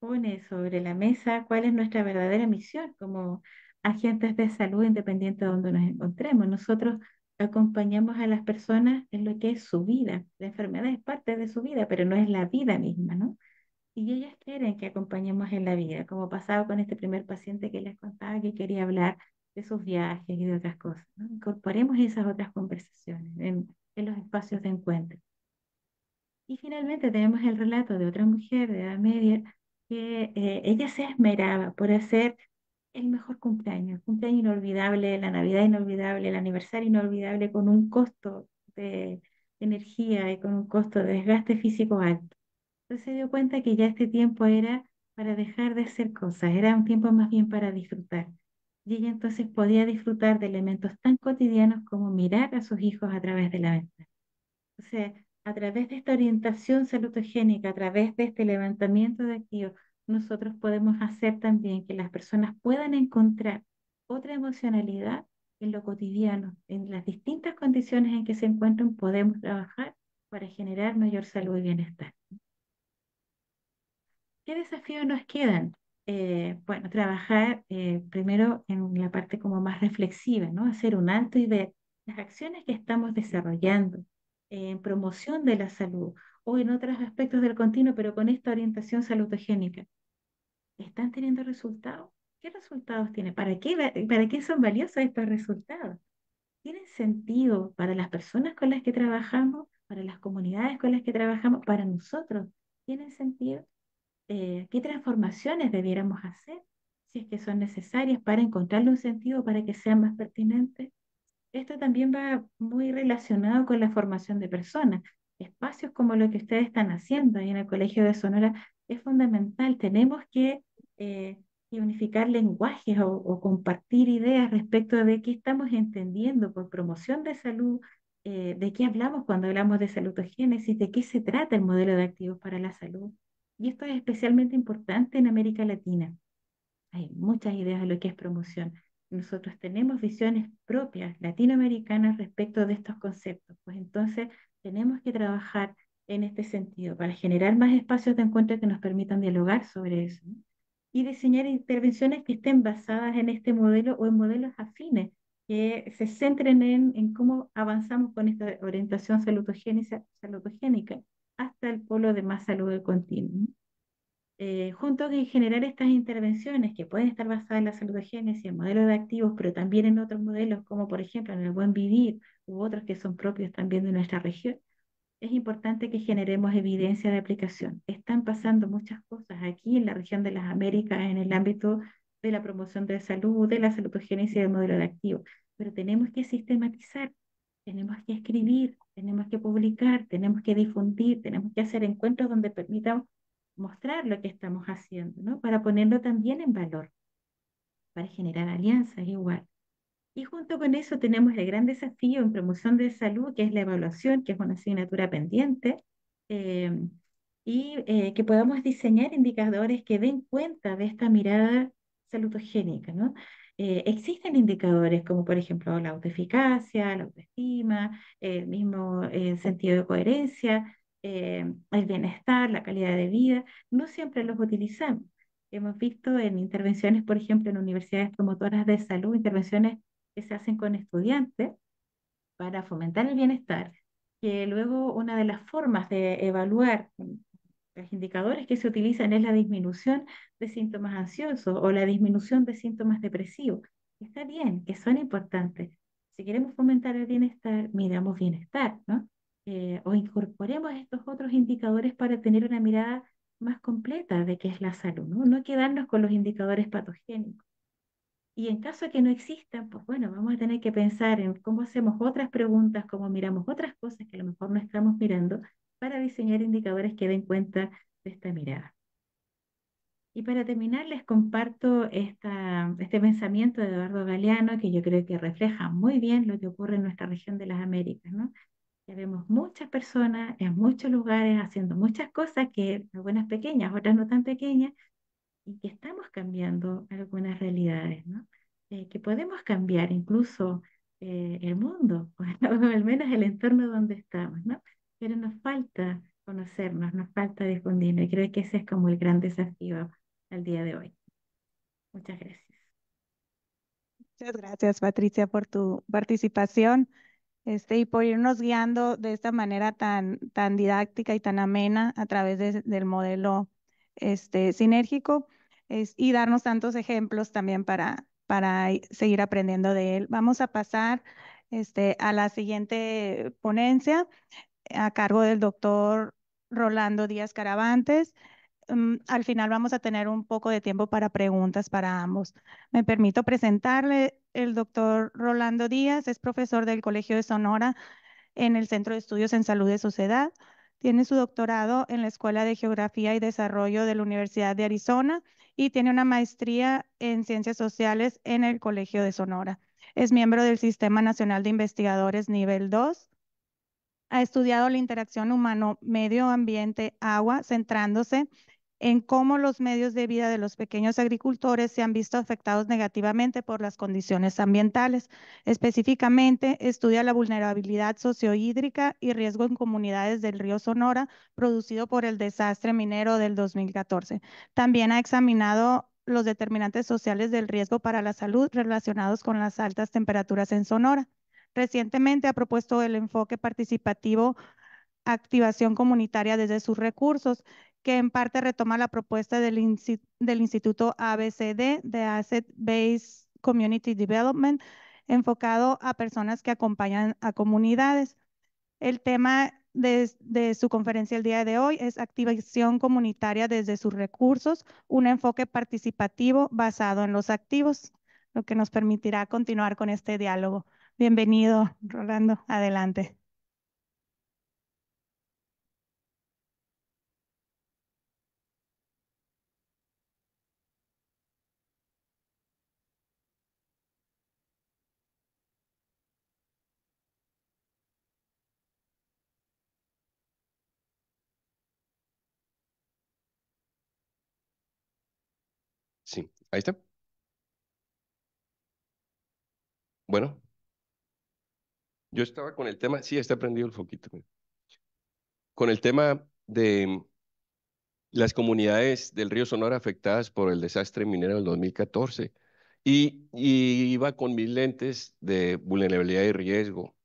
pone sobre la mesa cuál es nuestra verdadera misión como agentes de salud independiente de donde nos encontremos. Nosotros acompañamos a las personas en lo que es su vida. La enfermedad es parte de su vida, pero no es la vida misma, ¿no? Y ellas quieren que acompañemos en la vida, como pasaba con este primer paciente que les contaba que quería hablar de sus viajes y de otras cosas. Incorporemos esas otras conversaciones en, en, los espacios de encuentro. Y finalmente tenemos el relato de otra mujer de edad media que eh, ella se esmeraba por hacer el mejor cumpleaños, el cumpleaños inolvidable, la Navidad inolvidable, el aniversario inolvidable con un costo de energía y con un costo de desgaste físico alto. Entonces se dio cuenta que ya este tiempo era para dejar de hacer cosas, era un tiempo más bien para disfrutar y ella entonces podía disfrutar de elementos tan cotidianos como mirar a sus hijos a través de la ventana. O sea, a través de esta orientación salutogénica, a través de este levantamiento de activos, nosotros podemos hacer también que las personas puedan encontrar otra emocionalidad en lo cotidiano, en las distintas condiciones en que se encuentran, podemos trabajar para generar mayor salud y bienestar. ¿Qué desafíos nos quedan? Eh, bueno, trabajar eh, primero en la parte como más reflexiva, ¿no? Hacer un alto y ver las acciones que estamos desarrollando en promoción de la salud o en otros aspectos del continuo, pero con esta orientación salutogénica. ¿Están teniendo resultados? ¿Qué resultados tienen? ¿Para qué, ¿Para qué son valiosos estos resultados? ¿Tienen sentido para las personas con las que trabajamos, para las comunidades con las que trabajamos, para nosotros? ¿Tienen sentido? Eh, qué transformaciones debiéramos hacer, si es que son necesarias para encontrarle un sentido para que sean más pertinentes. Esto también va muy relacionado con la formación de personas. Espacios como lo que ustedes están haciendo ahí en el Colegio de Sonora es fundamental. Tenemos que eh, unificar lenguajes o, compartir ideas respecto de qué estamos entendiendo por promoción de salud, eh, de qué hablamos cuando hablamos de salutogénesis, de qué se trata el modelo de activos para la salud. Y esto es especialmente importante en América Latina. Hay muchas ideas de lo que es promoción. Nosotros tenemos visiones propias latinoamericanas respecto de estos conceptos. Pues entonces tenemos que trabajar en este sentido para generar más espacios de encuentro que nos permitan dialogar sobre eso y diseñar intervenciones que estén basadas en este modelo o en modelos afines, que se centren en, en cómo avanzamos con esta orientación salutogénica, salutogénica hasta el polo de más salud continua. Eh, junto con generar estas intervenciones que pueden estar basadas en la salutogénesis, en modelos de activos, pero también en otros modelos, como por ejemplo en el buen vivir u otros que son propios también de nuestra región, es importante que generemos evidencia de aplicación. Están pasando muchas cosas aquí en la región de las Américas en el ámbito de la promoción de salud, de la salutogénesis y del modelo de activo, pero tenemos que sistematizar, tenemos que escribir, tenemos que publicar, tenemos que difundir, tenemos que hacer encuentros donde permitamos mostrar lo que estamos haciendo, ¿no? Para ponerlo también en valor, para generar alianzas igual. Y junto con eso tenemos el gran desafío en promoción de salud, que es la evaluación, que es una asignatura pendiente, eh, y eh, que podamos diseñar indicadores que den cuenta de esta mirada salutogénica, ¿no? Eh, existen indicadores como por ejemplo la autoeficacia, la autoestima, el mismo sentido de coherencia, el bienestar, la calidad de vida, no siempre los utilizamos. Hemos visto en intervenciones, por ejemplo, en universidades promotoras de salud, intervenciones que se hacen con estudiantes para fomentar el bienestar, que luego una de las formas de evaluar los indicadores que se utilizan es la disminución de síntomas ansiosos o la disminución de síntomas depresivos. Está bien, que son importantes. Si queremos fomentar el bienestar, miramos bienestar, ¿no? Eh, o incorporemos estos otros indicadores para tener una mirada más completa de qué es la salud, ¿no? No quedarnos con los indicadores patogénicos. Y en caso de que no existan, pues bueno, vamos a tener que pensar en cómo hacemos otras preguntas, cómo miramos otras cosas que a lo mejor no estamos mirando para diseñar indicadores que den cuenta de esta mirada. Y para terminar, les comparto esta, este pensamiento de Eduardo Galeano, que yo creo que refleja muy bien lo que ocurre en nuestra región de las Américas, ¿no? Ya vemos muchas personas en muchos lugares haciendo muchas cosas que algunas pequeñas, otras no tan pequeñas, y que estamos cambiando algunas realidades, ¿no? Eh, que podemos cambiar incluso eh, el mundo, <laughs> o al menos el entorno donde estamos, ¿no? Pero nos falta conocernos, nos falta difundirnos, y creo que ese es como el gran desafío al día de hoy. Muchas gracias. Muchas gracias, Patricia, por tu participación este, y por irnos guiando de esta manera tan, tan didáctica y tan amena a través del modelo este, sinérgico y darnos tantos ejemplos también para, para seguir aprendiendo de él. Vamos a pasar este, a la siguiente ponencia a cargo del doctor Rolando Díaz Caravantes. Mm, al final vamos a tener un poco de tiempo para preguntas para ambos. Me permito presentarle el doctor Rolando Díaz, es profesor del Colegio de Sonora en el Centro de Estudios en Salud de Sociedad. Tiene su doctorado en la Escuela de Geografía y Desarrollo de la Universidad de Arizona y tiene una maestría en Ciencias Sociales en el Colegio de Sonora. Es miembro del Sistema Nacional de Investigadores Nivel 2. Ha estudiado la interacción humano-medio ambiente-agua, centrándose en cómo los medios de vida de los pequeños agricultores se han visto afectados negativamente por las condiciones ambientales. Específicamente, estudia la vulnerabilidad sociohídrica y riesgo en comunidades del río Sonora producido por el desastre minero del 2014. También ha examinado los determinantes sociales del riesgo para la salud relacionados con las altas temperaturas en Sonora. Recientemente ha propuesto el enfoque participativo activación comunitaria desde sus recursos, que en parte retoma la propuesta del, Instituto ABCD de Asset Based Community Development, enfocado a personas que acompañan a comunidades. El tema de, de, su conferencia el día de hoy es activación comunitaria desde sus recursos, un enfoque participativo basado en los activos, lo que nos permitirá continuar con este diálogo. Bienvenido, Rolando. Adelante. Sí, ahí está. Bueno, yo estaba con el tema, sí, está prendido el foquito. Con el tema de las comunidades del río Sonora afectadas por el desastre minero del 2014. Y, y iba con mis lentes de vulnerabilidad y riesgo.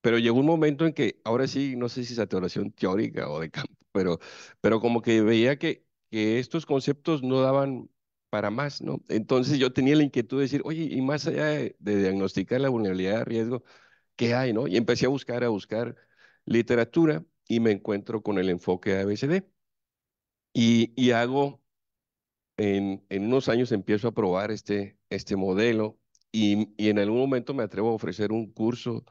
Pero llegó un momento en que, ahora sí, no sé si saturación teórica o de campo, pero, pero como que veía que, que estos conceptos no daban para más, ¿no? Entonces yo tenía la inquietud de decir, oye, y más allá de, diagnosticar la vulnerabilidad de riesgo, ¿qué hay, no? Y empecé a buscar, a buscar literatura y me encuentro con el enfoque ABCD. Y, y hago, en, en, unos años empiezo a probar este, este modelo y, y, en algún momento me atrevo a ofrecer un curso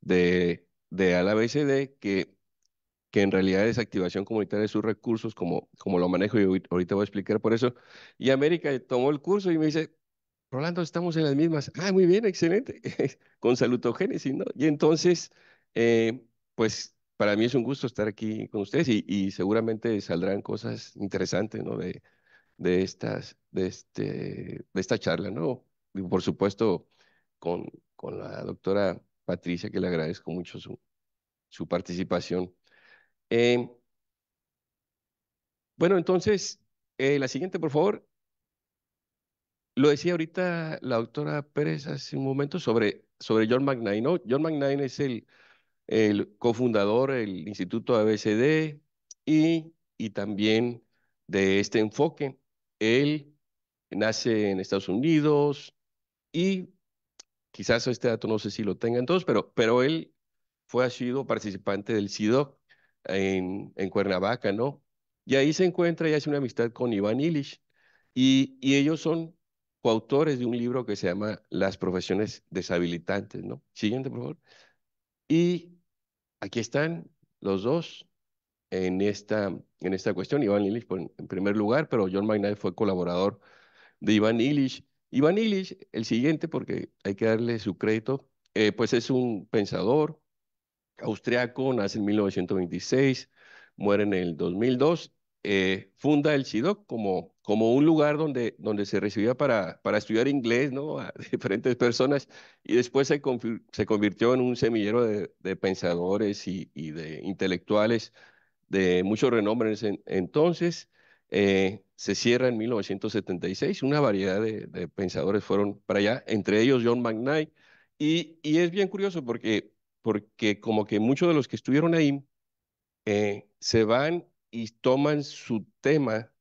de, de ABCD que que en realidad es activación comunitaria de sus recursos, como, como lo manejo y ahorita voy a explicar por eso. Y América tomó el curso y me dice, Rolando, estamos en las mismas. Ah, muy bien, excelente, <laughs> con salutogénesis, ¿no? Y entonces, eh, pues para mí es un gusto estar aquí con ustedes y, y seguramente saldrán cosas interesantes, ¿no? De, de, estas, de, este, de esta charla, ¿no? Y por supuesto, con, con la doctora Patricia, que le agradezco mucho su, su participación. Eh, bueno, entonces, eh, la siguiente, por favor. Lo decía ahorita la doctora Pérez hace un momento sobre, sobre John McKnight, ¿no? John McKnight es el, el cofundador del Instituto ABCD y, y también de este enfoque. Él nace en Estados Unidos y quizás este dato no sé si lo tengan todos, pero, pero él fue ha sido participante del CIDO en, en Cuernavaca, ¿no? Y ahí se encuentra y hace una amistad con Iván Illich. Y, y ellos son coautores de un libro que se llama Las profesiones deshabilitantes, ¿no? Siguiente, por favor. Y aquí están los dos en esta, en esta cuestión. Iván Illich en primer lugar, pero John McKnight fue colaborador de Iván Illich. Iván Illich, el siguiente, porque hay que darle su crédito, eh, pues es un pensador, austriaco, nace en 1926, muere en el 2002, eh, funda el CIDOC como, como un lugar donde, donde se recibía para, para estudiar inglés ¿no? a <laughs> diferentes personas y después se, se convirtió en un semillero de, pensadores y, de intelectuales de mucho renombre en entonces. Eh, se cierra en 1976, una variedad de, de, pensadores fueron para allá, entre ellos John McKnight, y, y es bien curioso porque porque como que muchos de los que estuvieron ahí eh, se van y toman su tema,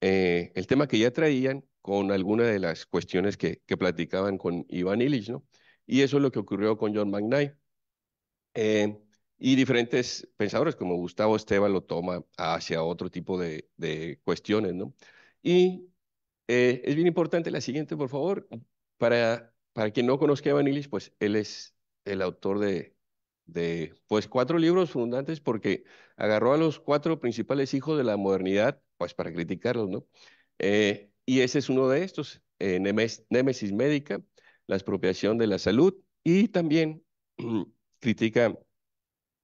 eh, el tema que ya traían, con alguna de las cuestiones que, que platicaban con Iván Illich, ¿no? Y eso es lo que ocurrió con John McKnight. Eh, y diferentes pensadores como Gustavo Esteban lo toma hacia otro tipo de, de cuestiones, ¿no? Y es bien importante la siguiente, por favor, para, para quien no conozca a Iván Illich, pues él es el autor de, de pues cuatro libros fundantes porque agarró a los cuatro principales hijos de la modernidad, pues para criticarlos, ¿no? Eh, y ese es uno de estos, eh, Némesis Médica, la expropiación de la salud, y también <clears throat> critica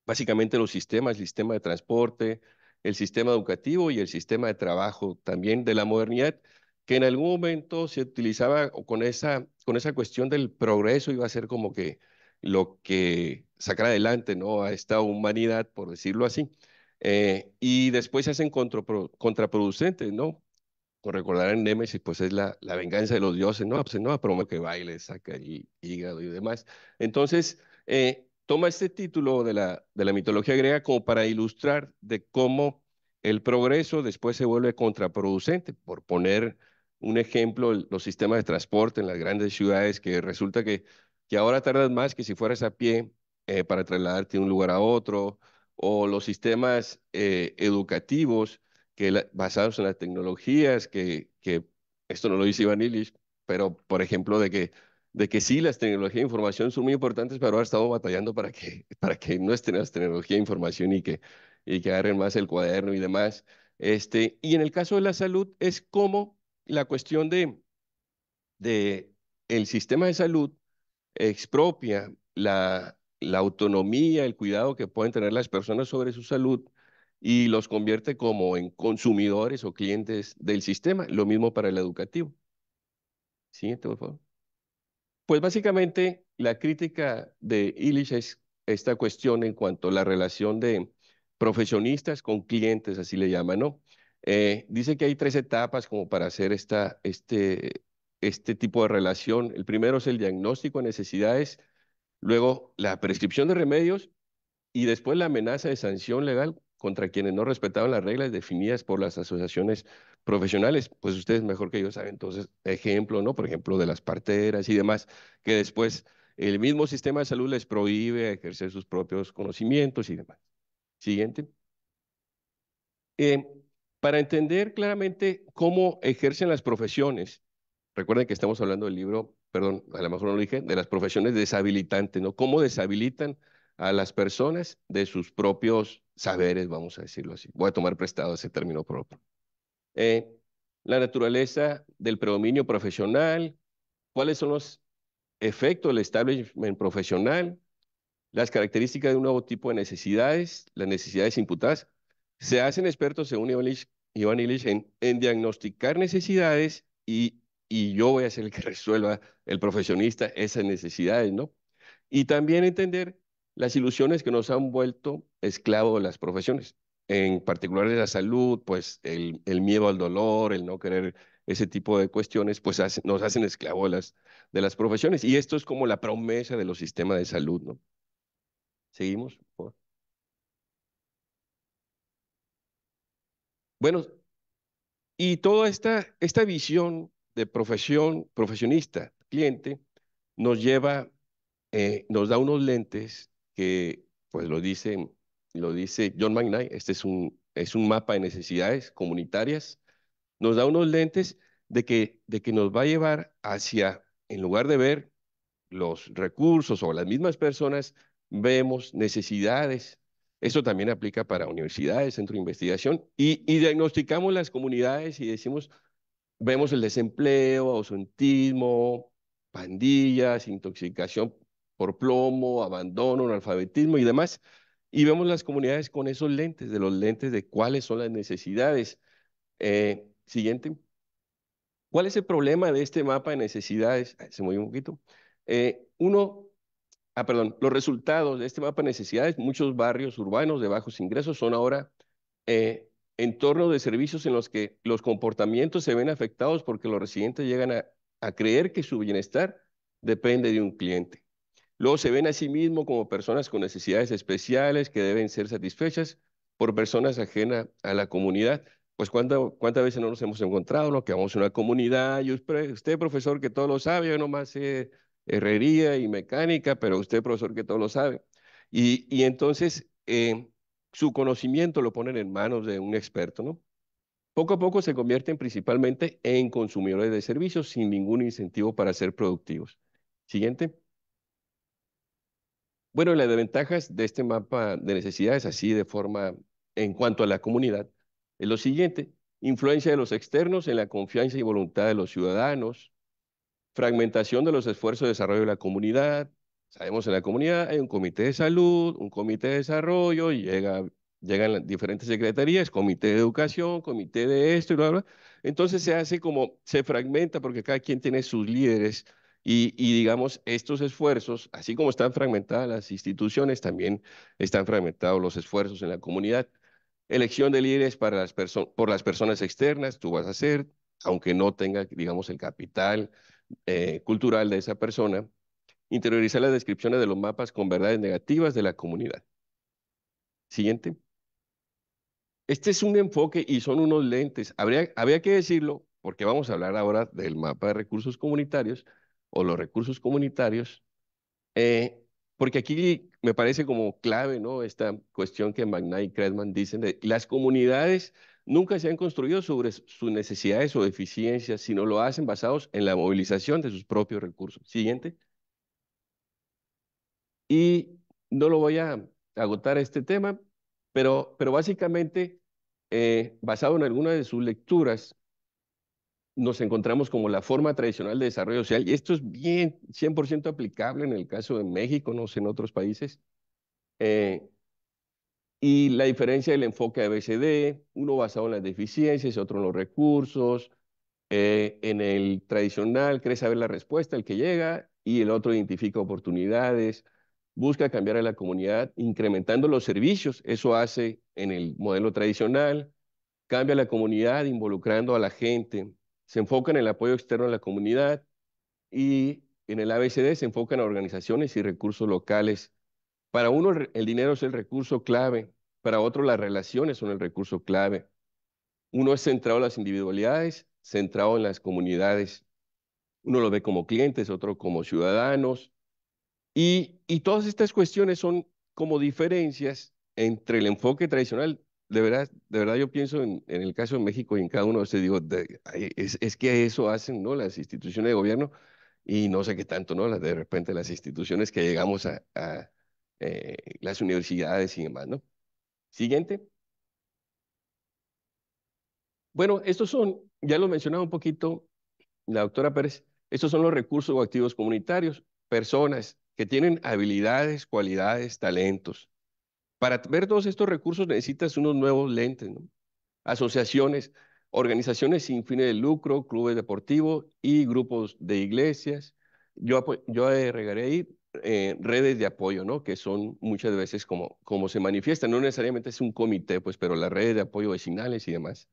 básicamente los sistemas, el sistema de transporte, el sistema educativo y el sistema de trabajo también de la modernidad, que en algún momento se utilizaba con esa, con esa cuestión del progreso, iba a ser como que lo que sacar adelante ¿no? a esta humanidad, por decirlo así. Eh, y después se hacen contraproducentes, ¿no? Por recordar en Nemesis, pues es la, la venganza de los dioses, ¿no? Pues no, prometo que baile, saca y hígado y demás. Entonces, eh, toma este título de la, de la mitología griega como para ilustrar de cómo el progreso después se vuelve contraproducente, por poner un ejemplo, los sistemas de transporte en las grandes ciudades, que resulta que que ahora tardas más que si fueras a pie eh, para trasladarte de un lugar a otro, o los sistemas eh, educativos que basados en las tecnologías, que, que esto no lo dice Iván Illich, pero por ejemplo de que, de que sí, las tecnologías de información son muy importantes, pero ahora estamos batallando para que, <laughs> para que no estén las tecnologías de información y que, y que agarren más el cuaderno y demás. Este, y en el caso de la salud es como la cuestión de, de el sistema de salud expropia la, la autonomía, el cuidado que pueden tener las personas sobre su salud y los convierte como en consumidores o clientes del sistema. Lo mismo para el educativo. Siguiente, por favor. Pues básicamente la crítica de Illich es esta cuestión en cuanto a la relación de profesionistas con clientes, así le llaman, ¿no? Eh, dice que hay tres etapas como para hacer esta, este, este tipo de relación. El primero es el diagnóstico de necesidades, luego la prescripción de remedios y después la amenaza de sanción legal contra quienes no respetaban las reglas definidas por las asociaciones profesionales. Pues ustedes mejor que yo saben, entonces, ejemplo, ¿no? Por ejemplo, de las parteras y demás, que después el mismo sistema de salud les prohíbe ejercer sus propios conocimientos y demás. Siguiente. Eh, para entender claramente cómo ejercen las profesiones, recuerden que estamos hablando del libro, perdón, a lo mejor no lo dije, de las profesiones deshabilitantes, ¿no? Cómo deshabilitan a las personas de sus propios saberes, vamos a decirlo así. Voy a tomar prestado ese término propio. Eh, la naturaleza del predominio profesional, cuáles son los efectos del establishment profesional, las características de un nuevo tipo de necesidades, las necesidades imputadas. Se hacen expertos, según Iván Illich, en, en, diagnosticar necesidades y, y yo voy a ser el que <laughs> resuelva, el profesionista, esas necesidades, ¿no? Y también entender las ilusiones que nos han vuelto esclavos de las profesiones, en particular de la salud, pues el, miedo al dolor, el no querer ese tipo de cuestiones, pues nos hacen esclavos de las, de las profesiones. Y esto es como la promesa de los sistemas de salud, ¿no? Seguimos. Bueno, y toda esta, esta visión de profesión, profesionista, cliente, nos lleva, eh, nos da unos lentes que, pues lo dice, lo dice John McKnight, este es un, es un mapa de necesidades comunitarias, nos da unos lentes de que, de que nos va a llevar hacia, en lugar de ver los recursos o las mismas personas, vemos necesidades. Eso también aplica para universidades, centro de investigación, y, diagnosticamos las comunidades y decimos, vemos el desempleo, ausentismo, pandillas, intoxicación por plomo, abandono, analfabetismo y demás, y vemos las comunidades con esos lentes, de los lentes de cuáles son las necesidades. Eh, siguiente. ¿Cuál es el problema de este mapa de necesidades? Se movió un poquito. Eh, uno, ah, perdón, los resultados de este mapa de necesidades, muchos barrios urbanos de bajos ingresos son ahora eh, entornos de servicios en los que los comportamientos se ven afectados porque los residentes llegan a, creer que su bienestar depende de un cliente. Luego se ven a sí mismos como personas con necesidades especiales que deben ser satisfechas por personas ajenas a la comunidad. Pues cuántas veces no nos hemos encontrado, ¿no? que vamos a una comunidad y usted, profesor, que todo lo sabe, yo nomás sé herrería y mecánica, pero usted, profesor, que todo lo sabe. Y, y entonces eh, su conocimiento lo ponen en manos de un experto, ¿no? Poco a poco se convierten principalmente en consumidores de servicios sin ningún incentivo para ser productivos. Siguiente. Bueno, las desventajas de este mapa de necesidades, así de forma en cuanto a la comunidad, es lo siguiente. Influencia de los externos en la confianza y voluntad de los ciudadanos, fragmentación de los esfuerzos de desarrollo de la comunidad. Sabemos en la comunidad hay un comité de salud, un comité de desarrollo, y llega, llegan las diferentes secretarías, comité de educación, comité de esto y lo otro. Entonces se hace como, se fragmenta porque cada quien tiene sus líderes y, y, digamos, estos esfuerzos, así como están fragmentadas las instituciones, también están fragmentados los esfuerzos en la comunidad. Elección de líderes para las por las personas externas, tú vas a hacer, aunque no tenga, digamos, el capital eh, cultural de esa persona, interiorizar las descripciones de los mapas con verdades negativas de la comunidad. Siguiente. Este es un enfoque y son unos lentes. Habría, habría que decirlo, porque vamos a hablar ahora del mapa de recursos comunitarios o los recursos comunitarios. Eh, porque aquí me parece como clave, ¿no? Esta cuestión que McKnight y Kretman dicen de las comunidades nunca se han construido sobre sus necesidades o deficiencias, sino lo hacen basados en la movilización de sus propios recursos. Siguiente. Y no lo voy a agotar este tema, pero, pero básicamente, eh, basado en alguna de sus lecturas, nos encontramos como la forma tradicional de desarrollo social, y esto es bien 100% aplicable en el caso de México, no sé, en otros países. Eh, y la diferencia del enfoque ABCD, uno basado en las deficiencias, otro en los recursos. Eh, en el tradicional, cree saber la respuesta, el que llega, y el otro identifica oportunidades, busca cambiar a la comunidad, incrementando los servicios. Eso hace en el modelo tradicional. Cambia la comunidad, involucrando a la gente se enfocan en el apoyo externo a la comunidad y en el ABCD se enfocan en organizaciones y recursos locales. Para uno el dinero es el recurso clave, para otro las relaciones son el recurso clave. Uno es centrado en las individualidades, centrado en las comunidades. Uno lo ve como clientes, otro como ciudadanos. Y, y todas estas cuestiones son como diferencias entre el enfoque tradicional de verdad, de verdad yo pienso en, el caso de México y en cada uno de ustedes, digo, es, que eso hacen, ¿no? Las instituciones de gobierno y no sé qué tanto, ¿no? De repente las instituciones que llegamos a, eh, las universidades y demás, ¿no? Siguiente. Bueno, estos son, ya lo mencionaba un poquito la doctora Pérez, estos son los recursos o activos comunitarios, personas que tienen habilidades, cualidades, talentos, para ver todos estos recursos necesitas unos nuevos lentes. Asociaciones, organizaciones sin fines de lucro, clubes deportivos y grupos de iglesias. Yo, agregaré ahí eh, redes de apoyo, ¿no? Que son muchas veces como, como se manifiestan. No necesariamente es un comité, pues, pero las redes de apoyo vecinales y demás.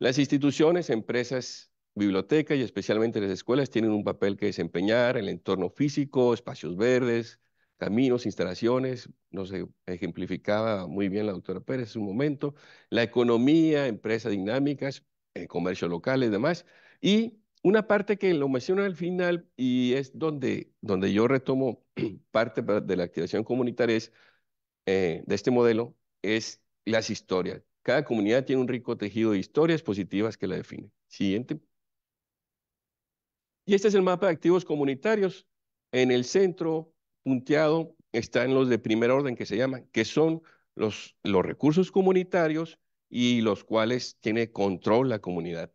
Las instituciones, empresas, bibliotecas y especialmente las escuelas tienen un papel que desempeñar, el entorno físico, espacios verdes, caminos, instalaciones, no sé, ejemplificaba muy bien la doctora Pérez en un momento, la economía, empresas dinámicas, el comercio local y demás. Y una parte que lo menciona al final y es donde, donde yo retomo <clears throat> parte de la activación comunitaria eh, de este modelo, es las historias. Cada comunidad tiene un rico tejido de historias positivas que la definen. Siguiente. Y este es el mapa de activos comunitarios. En el centro punteado están los de primer orden que se llaman, que son los, los recursos comunitarios y los cuales tiene control la comunidad.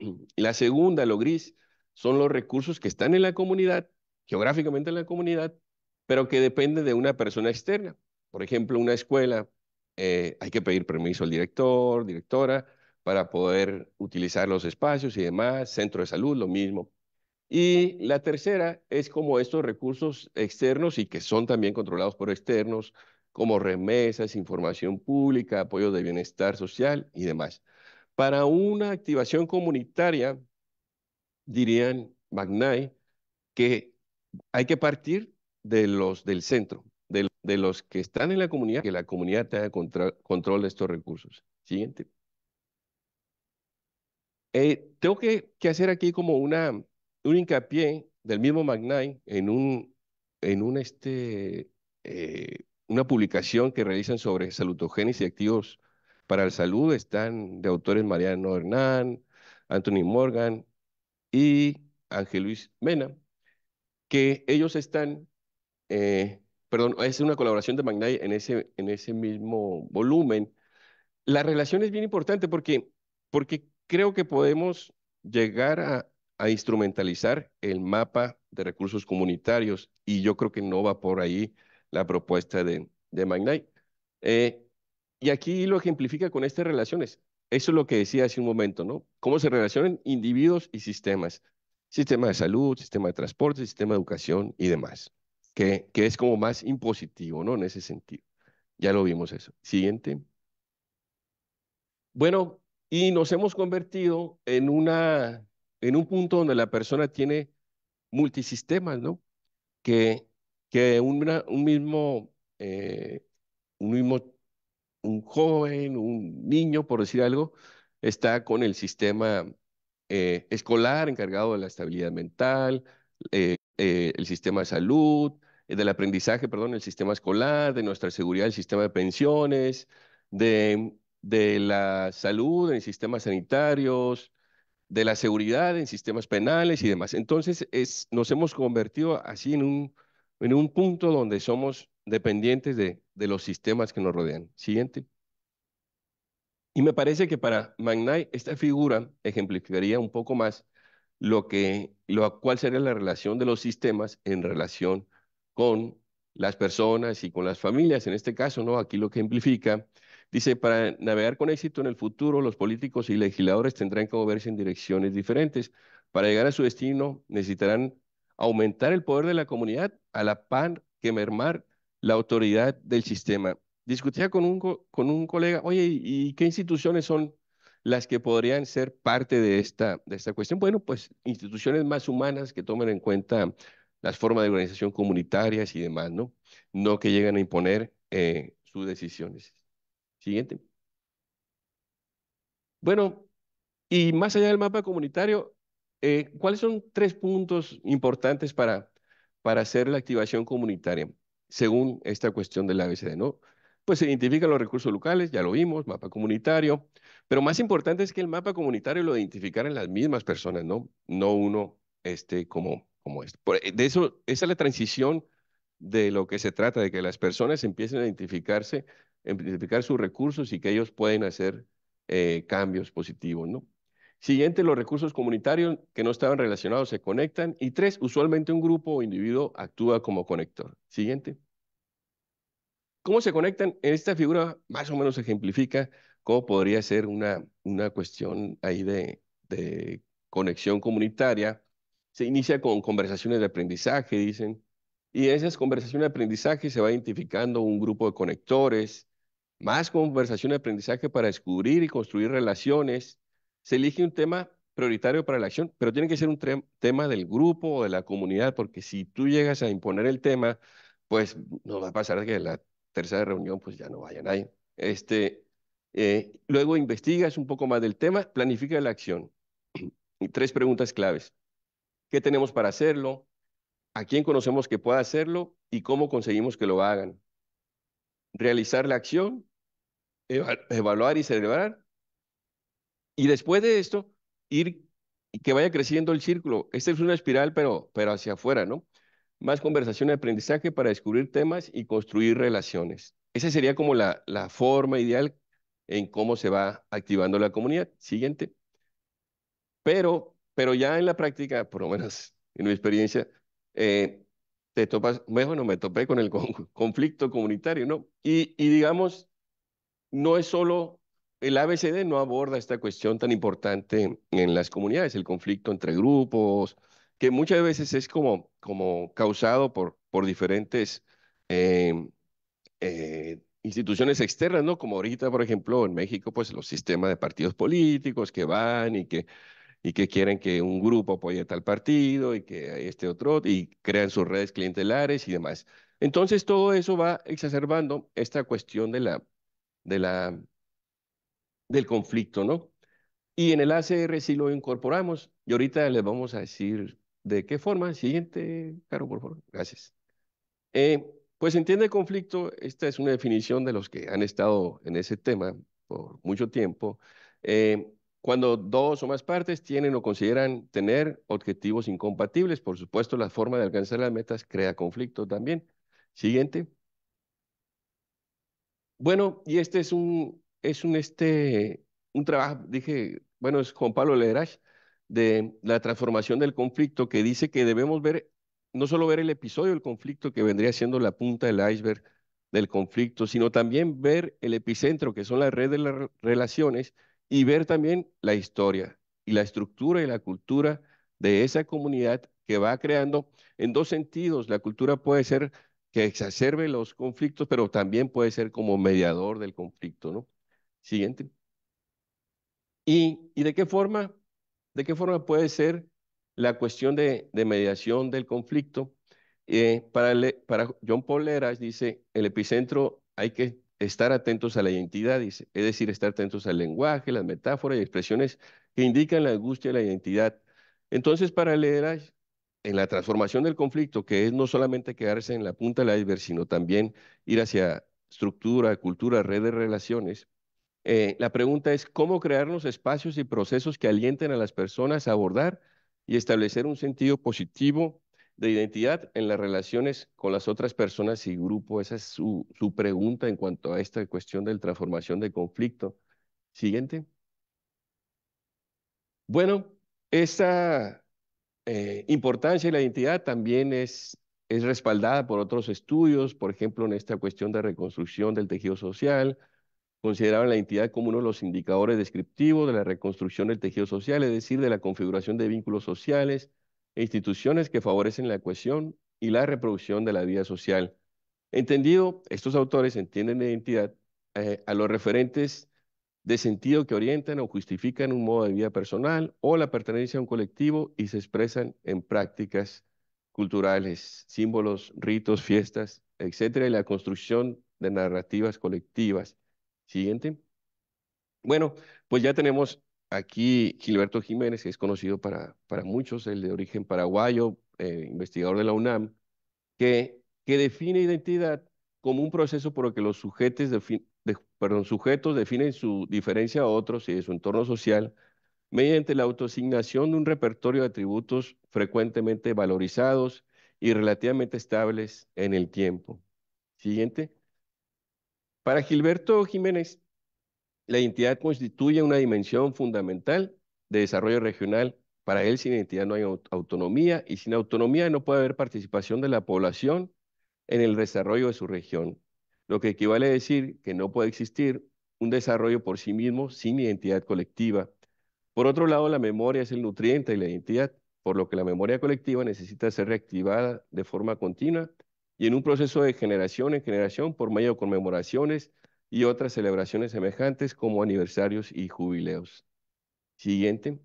<clears throat> La segunda, lo gris, son los recursos que están en la comunidad, geográficamente en la comunidad, pero que dependen de una persona externa. Por ejemplo, una escuela, eh, hay que pedir permiso al director, directora, para poder utilizar los espacios y demás, centro de salud, lo mismo. Y la tercera es como estos recursos externos y que son también controlados por externos, como remesas, información pública, apoyo de bienestar social y demás. Para una activación comunitaria, dirían Magnay, que hay que partir de los del centro, de, los que están en la comunidad, que la comunidad tenga control de estos recursos. Siguiente. Eh, tengo que hacer aquí como una un hincapié del mismo McKnight en, un, en un este, eh, una publicación que realizan sobre salutogénesis y activos para la salud. Están de autores Mariano Hernán, Anthony Morgan y Ángel Luis Mena, que ellos están, eh, perdón, es una colaboración de McKnight en ese, en ese mismo volumen. La relación es bien importante porque, porque creo que podemos llegar a, a instrumentalizar el mapa de recursos comunitarios y yo creo que no va por ahí la propuesta de, de McKnight. Eh, y aquí lo ejemplifica con estas relaciones. Eso es lo que decía hace un momento, ¿no? Cómo se relacionan individuos y sistemas. Sistema de salud, sistema de transporte, sistema de educación y demás. Que, que es como más impositivo, ¿no? En ese sentido. Ya lo vimos eso. Siguiente. Bueno, y nos hemos convertido en una en un punto donde la persona tiene multisistemas, ¿no? Que, que un mismo, eh, un mismo, un joven, un niño, por decir algo, está con el sistema eh, escolar encargado de la estabilidad mental, eh, el sistema de salud, del aprendizaje, perdón, el sistema escolar, de nuestra seguridad, el sistema de pensiones, de, de la salud en sistemas sanitarios, de la seguridad en sistemas penales y demás. Entonces, es, nos hemos convertido así en un, en un punto donde somos dependientes de, de los sistemas que nos rodean. Siguiente. Y me parece que para Magnay esta figura ejemplificaría un poco más lo que, lo cuál sería la relación de los sistemas en relación con las personas y con las familias. En este caso, ¿no? Aquí lo que ejemplifica Dice, para navegar con éxito en el futuro, los políticos y legisladores tendrán que moverse en direcciones diferentes. Para llegar a su destino, necesitarán aumentar el poder de la comunidad a la par que mermar la autoridad del sistema. Discutía con un, con un colega, oye, ¿y qué instituciones son las que podrían ser parte de esta, de esta cuestión? Bueno, pues instituciones más humanas que tomen en cuenta las formas de organización comunitarias y demás, ¿no? No que lleguen a imponer eh, sus decisiones. Siguiente. Bueno, y más allá del mapa comunitario, eh, ¿cuáles son tres puntos importantes para, para hacer la activación comunitaria? Según esta cuestión del ABCD, ¿no? Pues se identifican los recursos locales, ya lo vimos, mapa comunitario, pero más importante es que el mapa comunitario lo identificaran las mismas personas, ¿no? No uno este, como, como este. de eso, esa es la transición de lo que se trata, de que las personas empiecen a identificarse identificar sus recursos y que ellos pueden hacer eh, cambios positivos, ¿no? Siguiente, los recursos comunitarios que no estaban relacionados se conectan. Y tres, usualmente un grupo o individuo actúa como conector. Siguiente. ¿Cómo se conectan? En esta figura más o menos ejemplifica cómo podría ser una, una cuestión ahí de, de conexión comunitaria. Se inicia con conversaciones de aprendizaje, dicen, y en esas conversaciones de aprendizaje se va identificando un grupo de conectores, más conversación y aprendizaje para descubrir y construir relaciones. Se elige un tema prioritario para la acción, pero tiene que ser un tema del grupo o de la comunidad, porque si tú llegas a imponer el tema, pues no va a pasar que la tercera reunión pues ya no vaya nadie. Este, eh, luego investigas un poco más del tema, planifica la acción. <clears throat> Y tres preguntas claves. ¿Qué tenemos para hacerlo? ¿A quién conocemos que pueda hacerlo? ¿Y cómo conseguimos que lo hagan? Realizar la acción evaluar y celebrar. Y después de esto, ir y que vaya creciendo el círculo. Esta es una espiral, pero, pero hacia afuera, ¿no? Más conversación y aprendizaje para descubrir temas y construir relaciones. Esa sería como la, la forma ideal en cómo se va activando la comunidad. Siguiente. Pero, pero ya en la práctica, por lo menos en mi experiencia, eh, te topas, bueno, me topé con el <laughs> conflicto comunitario, ¿no? Y, y digamos, no es solo, el ABCD no aborda esta cuestión tan importante en las comunidades, el conflicto entre grupos, que muchas veces es como, como causado por, por diferentes em, eh, instituciones externas, ¿no? Como ahorita, por ejemplo, en México, pues los sistemas de partidos políticos que van y que, y que quieren que un grupo apoye tal partido y que este otro, y crean sus redes clientelares y demás. Entonces, todo eso va exacerbando esta cuestión de la, de la, del conflicto, ¿no? Y en el ACR sí lo incorporamos y ahorita les vamos a decir de qué forma. Siguiente, Caro, por favor. Gracias. Eh, pues entiende conflicto, esta es una definición de los que han estado en ese tema por mucho tiempo. Eh, cuando dos o más partes tienen o consideran tener objetivos incompatibles, por supuesto, la forma de alcanzar las metas crea conflicto también. Siguiente. Bueno, y este es un, es un, este, un trabajo, dije, bueno, es Juan Pablo Lerach, de la transformación del conflicto, que dice que debemos ver, no solo ver el episodio del conflicto, que vendría siendo la punta del iceberg del conflicto, sino también ver el epicentro, que son las redes de las relaciones, y ver también la historia y la estructura y la cultura de esa comunidad que va creando en dos sentidos. La cultura puede ser que exacerbe los conflictos, pero también puede ser como mediador del conflicto, ¿no? Siguiente. ¿Y, y de qué forma? ¿De qué forma puede ser la cuestión de, de mediación del conflicto? Eh, para, para John Paul Leras dice, el epicentro hay que estar atentos a la identidad, es decir, estar atentos al lenguaje, las metáforas y expresiones que indican la angustia y la identidad. Entonces, para Leras, en la transformación del conflicto, que es no solamente quedarse en la punta del iceberg, sino también ir hacia estructura, cultura, red de relaciones, eh, la pregunta es cómo crear los espacios y procesos que alienten a las personas a abordar y establecer un sentido positivo de identidad en las relaciones con las otras personas y grupo. Esa es su, pregunta en cuanto a esta cuestión de transformación de conflicto. Siguiente. Bueno, esa eh, importancia de la identidad también es, es respaldada por otros estudios, por ejemplo, en esta cuestión de reconstrucción del tejido social, consideraban la identidad como uno de los indicadores descriptivos de la reconstrucción del tejido social, es decir, de la configuración de vínculos sociales e instituciones que favorecen la cohesión y la reproducción de la vida social. Entendido, estos autores entienden la identidad eh, a los referentes de sentido que orientan o justifican un modo de vida personal o la pertenencia a un colectivo y se expresan en prácticas culturales, símbolos, ritos, fiestas, etcétera, y la construcción de narrativas colectivas. Siguiente. Bueno, pues ya tenemos aquí Gilberto Jiménez, que es conocido para, para muchos, el de origen paraguayo, eh, investigador de la UNAM, que, que define identidad como un proceso por el que los sujetos, perdón, sujetos definen su diferencia a otros y de su entorno social mediante la autoasignación de un repertorio de atributos frecuentemente valorizados y relativamente estables en el tiempo. Siguiente. Para Gilberto Jiménez, la identidad constituye una dimensión fundamental de desarrollo regional. Para él, sin identidad no hay autonomía y sin autonomía no puede haber participación de la población en el desarrollo de su región, lo que equivale a decir que no puede existir un desarrollo por sí mismo sin identidad colectiva. Por otro lado, la memoria es el nutriente de la identidad, por lo que la memoria colectiva necesita ser reactivada de forma continua y en un proceso de generación en generación por medio de conmemoraciones y otras celebraciones semejantes como aniversarios y jubileos. Siguiente.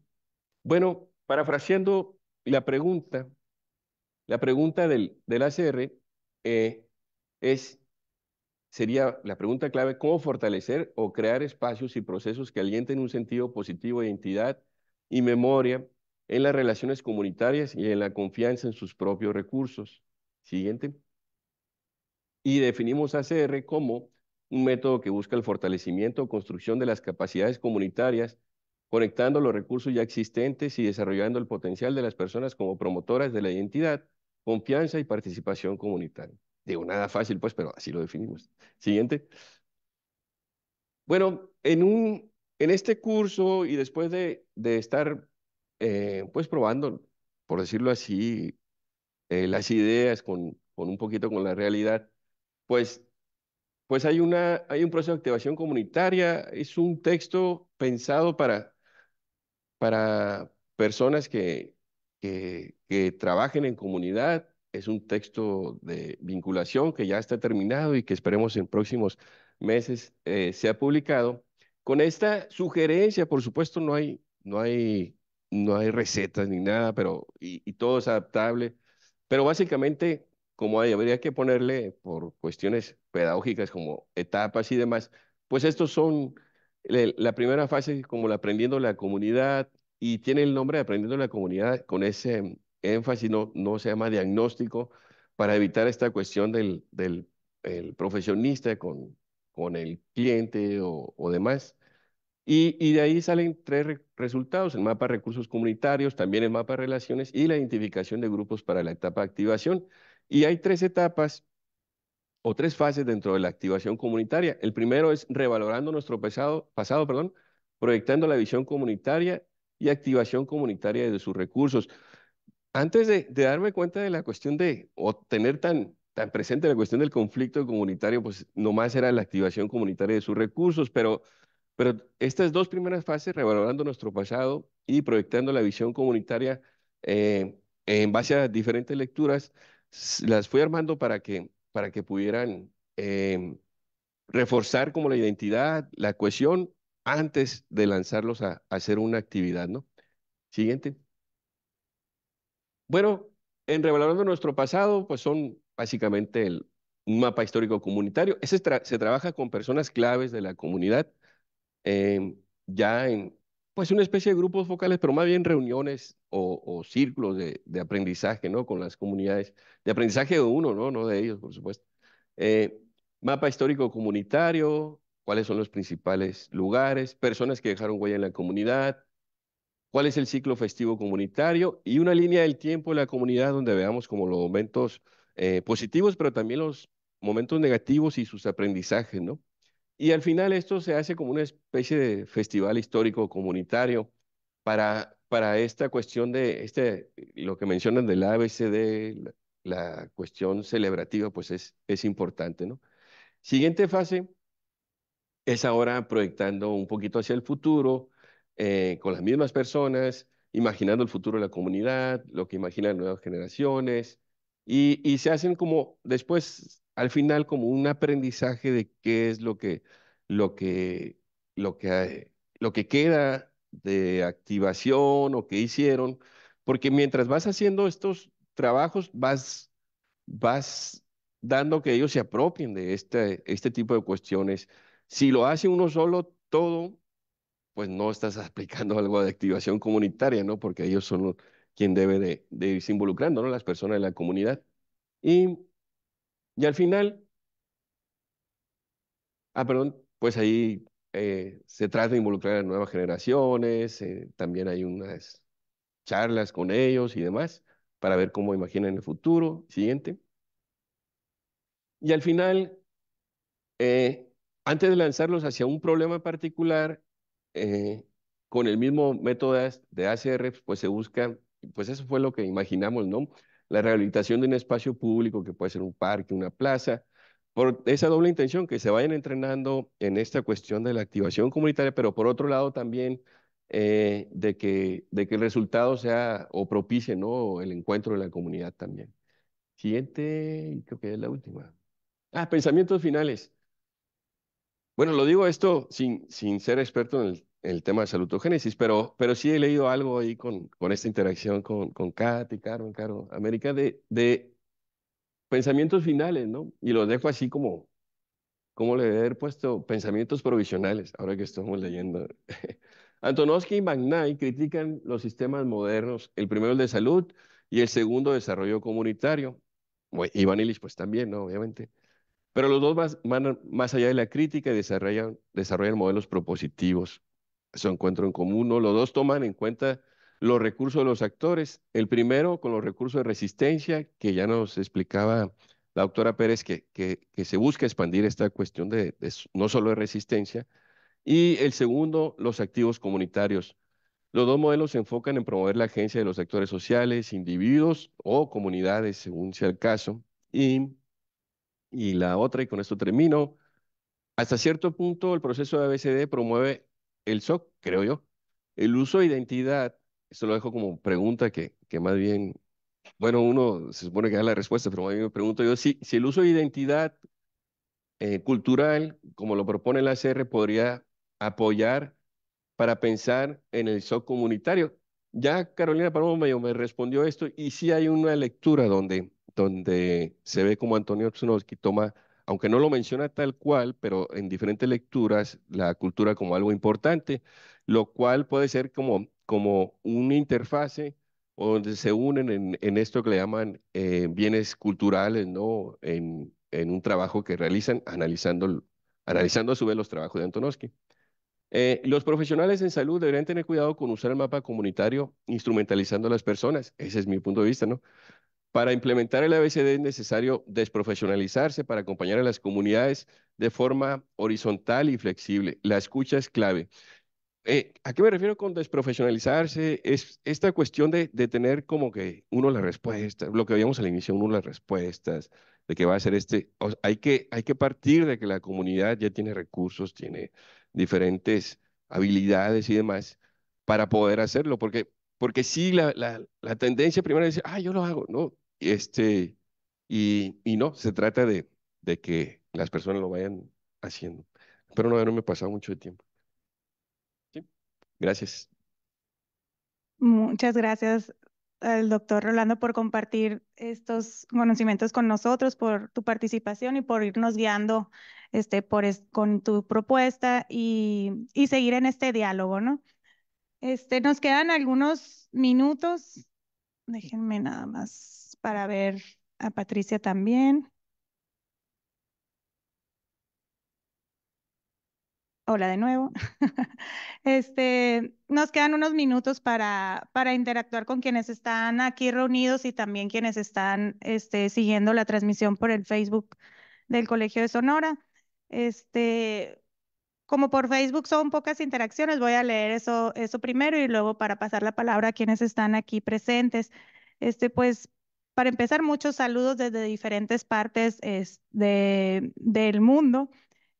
Bueno, parafraseando la pregunta, la pregunta del, del ACR eh, es, sería la pregunta clave, ¿cómo fortalecer o crear espacios y procesos que alienten un sentido positivo de identidad y memoria en las relaciones comunitarias y en la confianza en sus propios recursos? Siguiente y definimos ACR como un método que busca el fortalecimiento o construcción de las capacidades comunitarias, conectando los recursos ya existentes y desarrollando el potencial de las personas como promotoras de la identidad, confianza y participación comunitaria. Digo, nada fácil, pues, pero así lo definimos. Siguiente. Bueno, en, un, en este curso y después de, de estar, eh, pues, probando, por decirlo así, eh, las ideas con, con un poquito con la realidad, pues, pues hay, una, hay un proceso de activación comunitaria, es un texto pensado para, para personas que, que, que trabajen en comunidad, es un texto de vinculación que ya está terminado y que esperemos en próximos meses eh, sea publicado. Con esta sugerencia, por supuesto, no hay, no hay, no hay recetas ni nada, pero y, todo es adaptable. Pero básicamente como hay, habría que ponerle por cuestiones pedagógicas como etapas y demás, pues estos son la primera fase como la aprendiendo la comunidad y tiene el nombre de aprendiendo la comunidad con ese énfasis, no, no se llama diagnóstico, para evitar esta cuestión del, del el profesionista con, con el cliente o, o demás. Y, y, de ahí salen tres resultados, el mapa de recursos comunitarios, también el mapa de relaciones y la identificación de grupos para la etapa de activación. Y hay tres etapas o tres fases dentro de la activación comunitaria. El primero es revalorando nuestro pasado, pasado perdón, proyectando la visión comunitaria y activación comunitaria de sus recursos. Antes de, darme cuenta de la cuestión de, o tener tan, tan presente la cuestión del conflicto comunitario, pues nomás era la activación comunitaria de sus recursos, pero, estas dos primeras fases, revalorando nuestro pasado y proyectando la visión comunitaria eh, en base a diferentes lecturas, las fui armando para que, para que pudieran em, reforzar como la identidad, la cohesión, antes de lanzarlos a, hacer una actividad, ¿no? Siguiente. Bueno, en Revalorando Nuestro Pasado, pues son básicamente el, mapa histórico comunitario. Ese se trabaja con personas claves de la comunidad, em, ya en, pues una especie de grupos focales, pero más bien reuniones o, círculos de, aprendizaje, ¿no? Con las comunidades, de aprendizaje de uno, ¿no? No de ellos, por supuesto. Eh, mapa histórico comunitario, cuáles son los principales lugares, personas que dejaron huella en la comunidad, cuál es el ciclo festivo comunitario y una línea del tiempo en la comunidad donde veamos como los momentos eh, positivos, pero también los momentos negativos y sus aprendizajes, ¿no? Y al final esto se hace como una especie de festival histórico comunitario para, para esta cuestión de, este, lo que mencionan del ABCD, la, la cuestión celebrativa, pues es, es importante, ¿no? Siguiente fase es ahora proyectando un poquito hacia el futuro, eh, con las mismas personas, imaginando el futuro de la comunidad, lo que imaginan nuevas generaciones, y, y se hacen como después al final como un aprendizaje de qué es lo que, lo que, lo que, lo que queda de activación o qué hicieron, porque mientras vas haciendo estos trabajos, vas, vas dando que ellos se apropien de este, este tipo de cuestiones. Si lo hace uno solo, todo, pues no estás <laughs> aplicando algo de activación comunitaria, ¿no? Porque ellos son quien debe de, de irse involucrando, ¿no? Las personas de la comunidad. Y y al final, ah, perdón, pues ahí eh, se trata de involucrar a nuevas generaciones, eh, también hay unas charlas con ellos y demás para ver cómo imaginan el futuro. Siguiente. Y al final, eh, antes de lanzarlos hacia un problema particular, con el mismo método de ACR, pues se busca, pues eso fue lo que imaginamos, ¿no? la rehabilitación de un espacio público que puede ser un parque, una plaza, por esa doble intención, que se vayan entrenando en esta cuestión de la activación comunitaria, pero por otro lado también eh, de, que, de que el resultado sea o propicie ¿no? el encuentro de la comunidad también. Siguiente, creo que es la última. Ah, pensamientos finales. Bueno, lo digo esto sin, sin ser experto en el, el tema de salutogénesis, pero, pero sí he leído algo ahí con, con esta interacción con, con Katy, Carmen, Caro, América, de, de pensamientos finales, ¿no? Y los dejo así como, como le he puesto pensamientos provisionales, ahora que estamos leyendo. <laughs> Antonovsky y Magnay critican los sistemas modernos, el primero el de salud y el segundo desarrollo comunitario. Iván Illich pues también, ¿no? Obviamente. Pero los dos van más allá de la crítica y desarrollan, modelos propositivos su encuentro en común. Los dos toman en cuenta los recursos de los actores. El primero con los recursos de resistencia, que ya nos explicaba la doctora Pérez, que, que, se busca expandir esta cuestión de, no solo de resistencia. Y el segundo, los activos comunitarios. Los dos modelos se enfocan en promover la agencia de los actores sociales, individuos o comunidades, según sea el caso. Y, y la otra, y con esto termino, hasta cierto punto el proceso de ABCD promueve el SOC, creo yo. El uso de identidad, esto lo dejo como pregunta que, que más bien, bueno, uno se supone que da la respuesta, pero a mí me pregunto yo si, si el uso de identidad eh, cultural, como lo propone la CR, podría apoyar para pensar en el SOC comunitario. Ya Carolina Palomo me respondió esto y sí hay una lectura donde, donde se ve como Antonio Tsunovsky toma aunque no lo menciona tal cual, pero en diferentes lecturas, la cultura como algo importante, lo cual puede ser como, como una interfase donde se unen en, en esto que le llaman eh, bienes culturales, ¿no? En, en, un trabajo que realizan analizando, analizando a su vez los trabajos de Antonovsky. Eh, los profesionales en salud deberían tener cuidado con usar el mapa comunitario instrumentalizando a las personas. Ese es mi punto de vista, ¿no? Para implementar el ABCD es necesario desprofesionalizarse para acompañar a las comunidades de forma horizontal y flexible. La escucha es clave. Eh, ¿A qué me refiero con desprofesionalizarse? Es esta cuestión de, de tener como que uno las respuestas, lo que veíamos al inicio, uno las respuestas, de que va a ser este. hay, que, hay que partir de que la comunidad ya tiene recursos, tiene diferentes habilidades y demás para poder hacerlo, porque, porque sí, la, la, la tendencia primero es decir, ah, yo lo hago, ¿no? Este, y, y no, se trata de, de que las personas lo vayan haciendo. Pero no haberme pasado mucho de tiempo. Sí, gracias. Muchas gracias al doctor Rolando por compartir estos conocimientos con nosotros, por tu participación y por irnos guiando este, por con tu propuesta y, y seguir en este diálogo, ¿no? Este, nos quedan algunos minutos. Déjenme nada más para ver a Patricia también. Hola de nuevo. <laughs> Este, nos quedan unos minutos para, para interactuar con quienes están aquí reunidos y también quienes están este, siguiendo la transmisión por el Facebook del Colegio de Sonora. Este, como por Facebook son pocas interacciones, voy a leer eso, eso primero y luego para pasar la palabra a quienes están aquí presentes. Este, pues, para empezar, muchos saludos desde diferentes partes de, del mundo.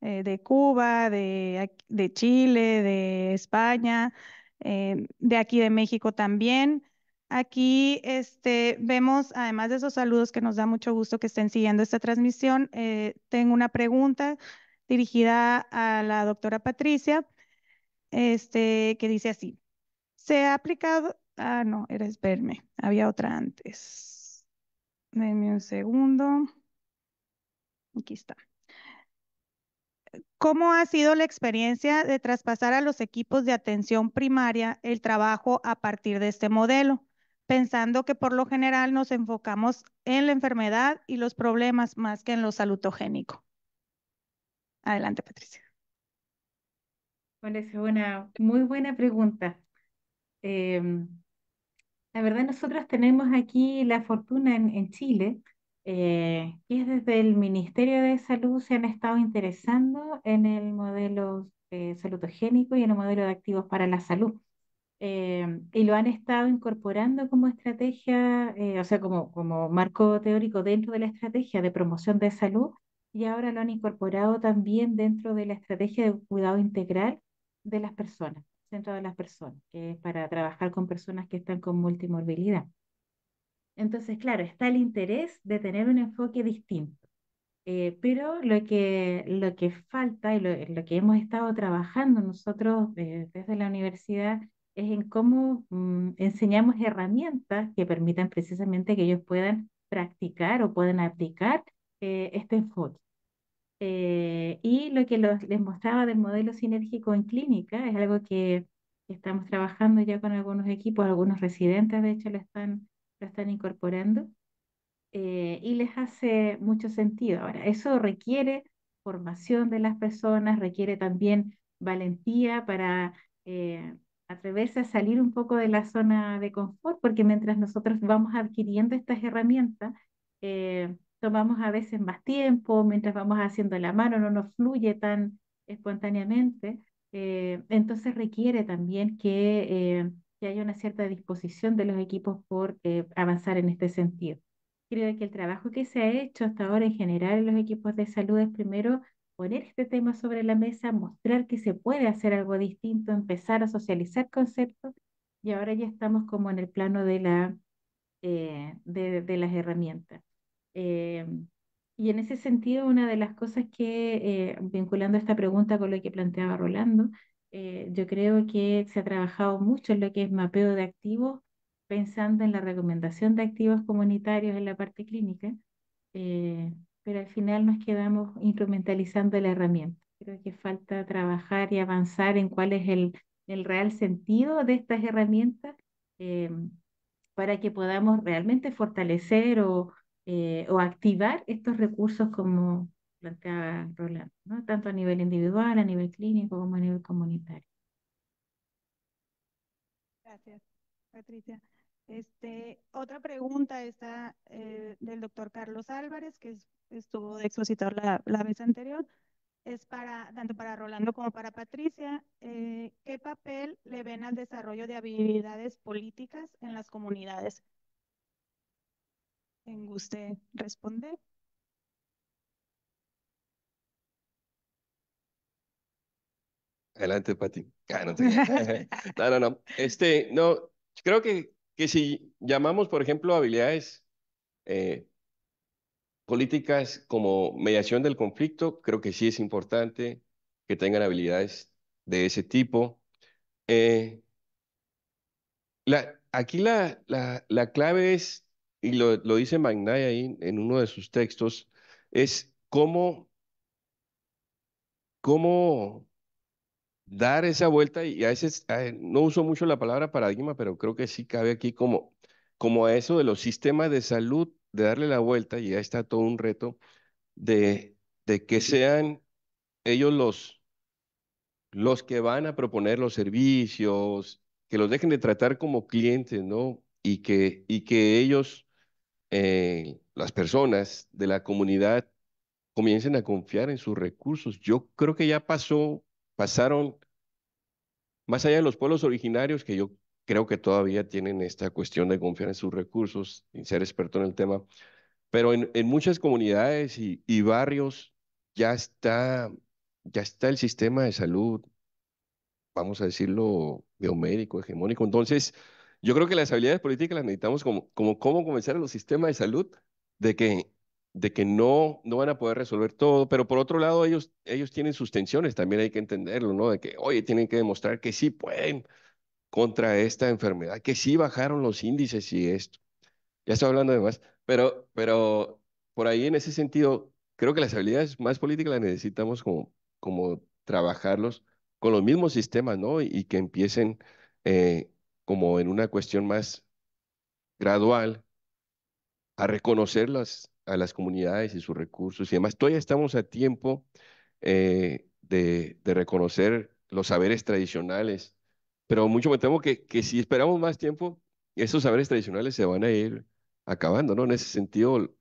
Eh, de Cuba, de, Chile, de España, eh, de aquí de México también. Aquí este, vemos, además de esos saludos que nos da mucho gusto que estén siguiendo esta transmisión, eh, tengo una pregunta dirigida a la doctora Patricia, este, que dice así. Se ha aplicado, ah, no, era esperme, había otra antes. Denme un segundo. Aquí está. ¿Cómo ha sido la experiencia de traspasar a los equipos de atención primaria el trabajo a partir de este modelo? Pensando que por lo general nos enfocamos en la enfermedad y los problemas más que en lo salutogénico. Adelante, Patricia. Una muy buena pregunta. Em, la verdad, nosotros tenemos aquí la fortuna en Chile eh, y desde el Ministerio de Salud se han estado interesando en el modelo eh, salutogénico y en el modelo de activos para la salud. Eh, y lo han estado incorporando como estrategia, eh, o sea, como, como marco teórico dentro de la estrategia de promoción de salud, y ahora lo han incorporado también dentro de la estrategia de cuidado integral de las personas, centro de las personas, que es para trabajar con personas que están con multimorbilidad. Entonces, claro, está el interés de tener un enfoque distinto. Eh, pero lo que, lo que falta y lo, que hemos estado trabajando nosotros eh, desde la universidad es en cómo mm, enseñamos herramientas que permitan precisamente que ellos puedan practicar o puedan aplicar eh, este enfoque. Y lo que les mostraba del modelo sinérgico en clínica es algo que estamos trabajando ya con algunos equipos, algunos residentes de hecho lo están están incorporando eh, y les hace mucho sentido. Ahora, eso requiere formación de las personas, requiere también valentía para eh, atreverse a salir un poco de la zona de confort, porque mientras nosotros vamos adquiriendo estas herramientas, eh, tomamos a veces más tiempo, mientras vamos haciendo la mano no nos fluye tan espontáneamente, entonces requiere también que que haya una cierta disposición de los equipos por eh, avanzar en este sentido. Creo que el trabajo que se ha hecho hasta ahora en general en los equipos de salud es primero poner este tema sobre la mesa, mostrar que se puede hacer algo distinto, empezar a socializar conceptos y ahora ya estamos como en el plano de, la, eh, de, las herramientas. Eh, y en ese sentido, una de las cosas que, vinculando esta pregunta con lo que planteaba Rolando, eh, yo creo que se ha trabajado mucho en lo que es mapeo de activos, pensando en la recomendación de activos comunitarios en la parte clínica, eh, pero al final nos quedamos instrumentalizando la herramienta. Creo que falta trabajar y avanzar en cuál es el, el real sentido de estas herramientas eh, para que podamos realmente fortalecer o, o activar estos recursos como, plantea Roland, ¿no? tanto a nivel individual, a nivel clínico como a nivel comunitario. Gracias, Patricia. Este, otra pregunta está eh, del doctor Carlos Álvarez, que estuvo de expositor la, la, vez anterior. Es para, tanto para Rolando como para Patricia. Eh, ¿Qué papel le ven al desarrollo de habilidades políticas en las comunidades? ¿En guste responder? Adelante, Pati. <laughs> Ah, <laughs> no, no, no, Este, no, creo que, que si llamamos, por ejemplo, habilidades eh, políticas como mediación del conflicto, creo que sí es importante que tengan habilidades de ese tipo. Eh, la, aquí la, la, la, clave es, y lo, lo dice Magnay ahí en uno de sus textos, es cómo, cómo dar esa vuelta y a veces no uso mucho la palabra paradigma, pero creo que sí cabe aquí como, como a eso de los sistemas de salud, de darle la vuelta y ya está todo un reto de, de que sean ellos los, los que van a proponer los servicios, que los dejen de tratar como clientes, ¿no? Y que, y que ellos, eh, las personas de la comunidad, comiencen a confiar en sus recursos. Yo creo que ya pasó, pasaron, más allá de los pueblos originarios, que yo creo que todavía tienen esta cuestión de confiar en sus recursos, sin ser experto en el tema, pero en, en muchas comunidades y, y barrios ya está ya está el sistema de salud, vamos a decirlo, biomédico, hegemónico. Entonces, yo creo que las habilidades políticas las necesitamos como, como cómo convencer a los sistemas de salud de que, de que no, no van a poder resolver todo, pero por otro lado, ellos, ellos tienen sus tensiones, también hay que entenderlo, ¿no? De que, oye, tienen que demostrar que sí pueden contra esta enfermedad, que sí bajaron los índices y esto. Ya estoy hablando de más, pero, pero por ahí en ese sentido, creo que las habilidades más políticas las necesitamos como como trabajarlos con los mismos sistemas, ¿no? Y, que empiecen eh, como en una cuestión más gradual a reconocer a las comunidades y sus recursos y demás. Todavía estamos a tiempo eh, de, reconocer los saberes tradicionales, pero mucho me temo que, que si esperamos más tiempo, esos saberes tradicionales se van a ir acabando, ¿no? En ese sentido,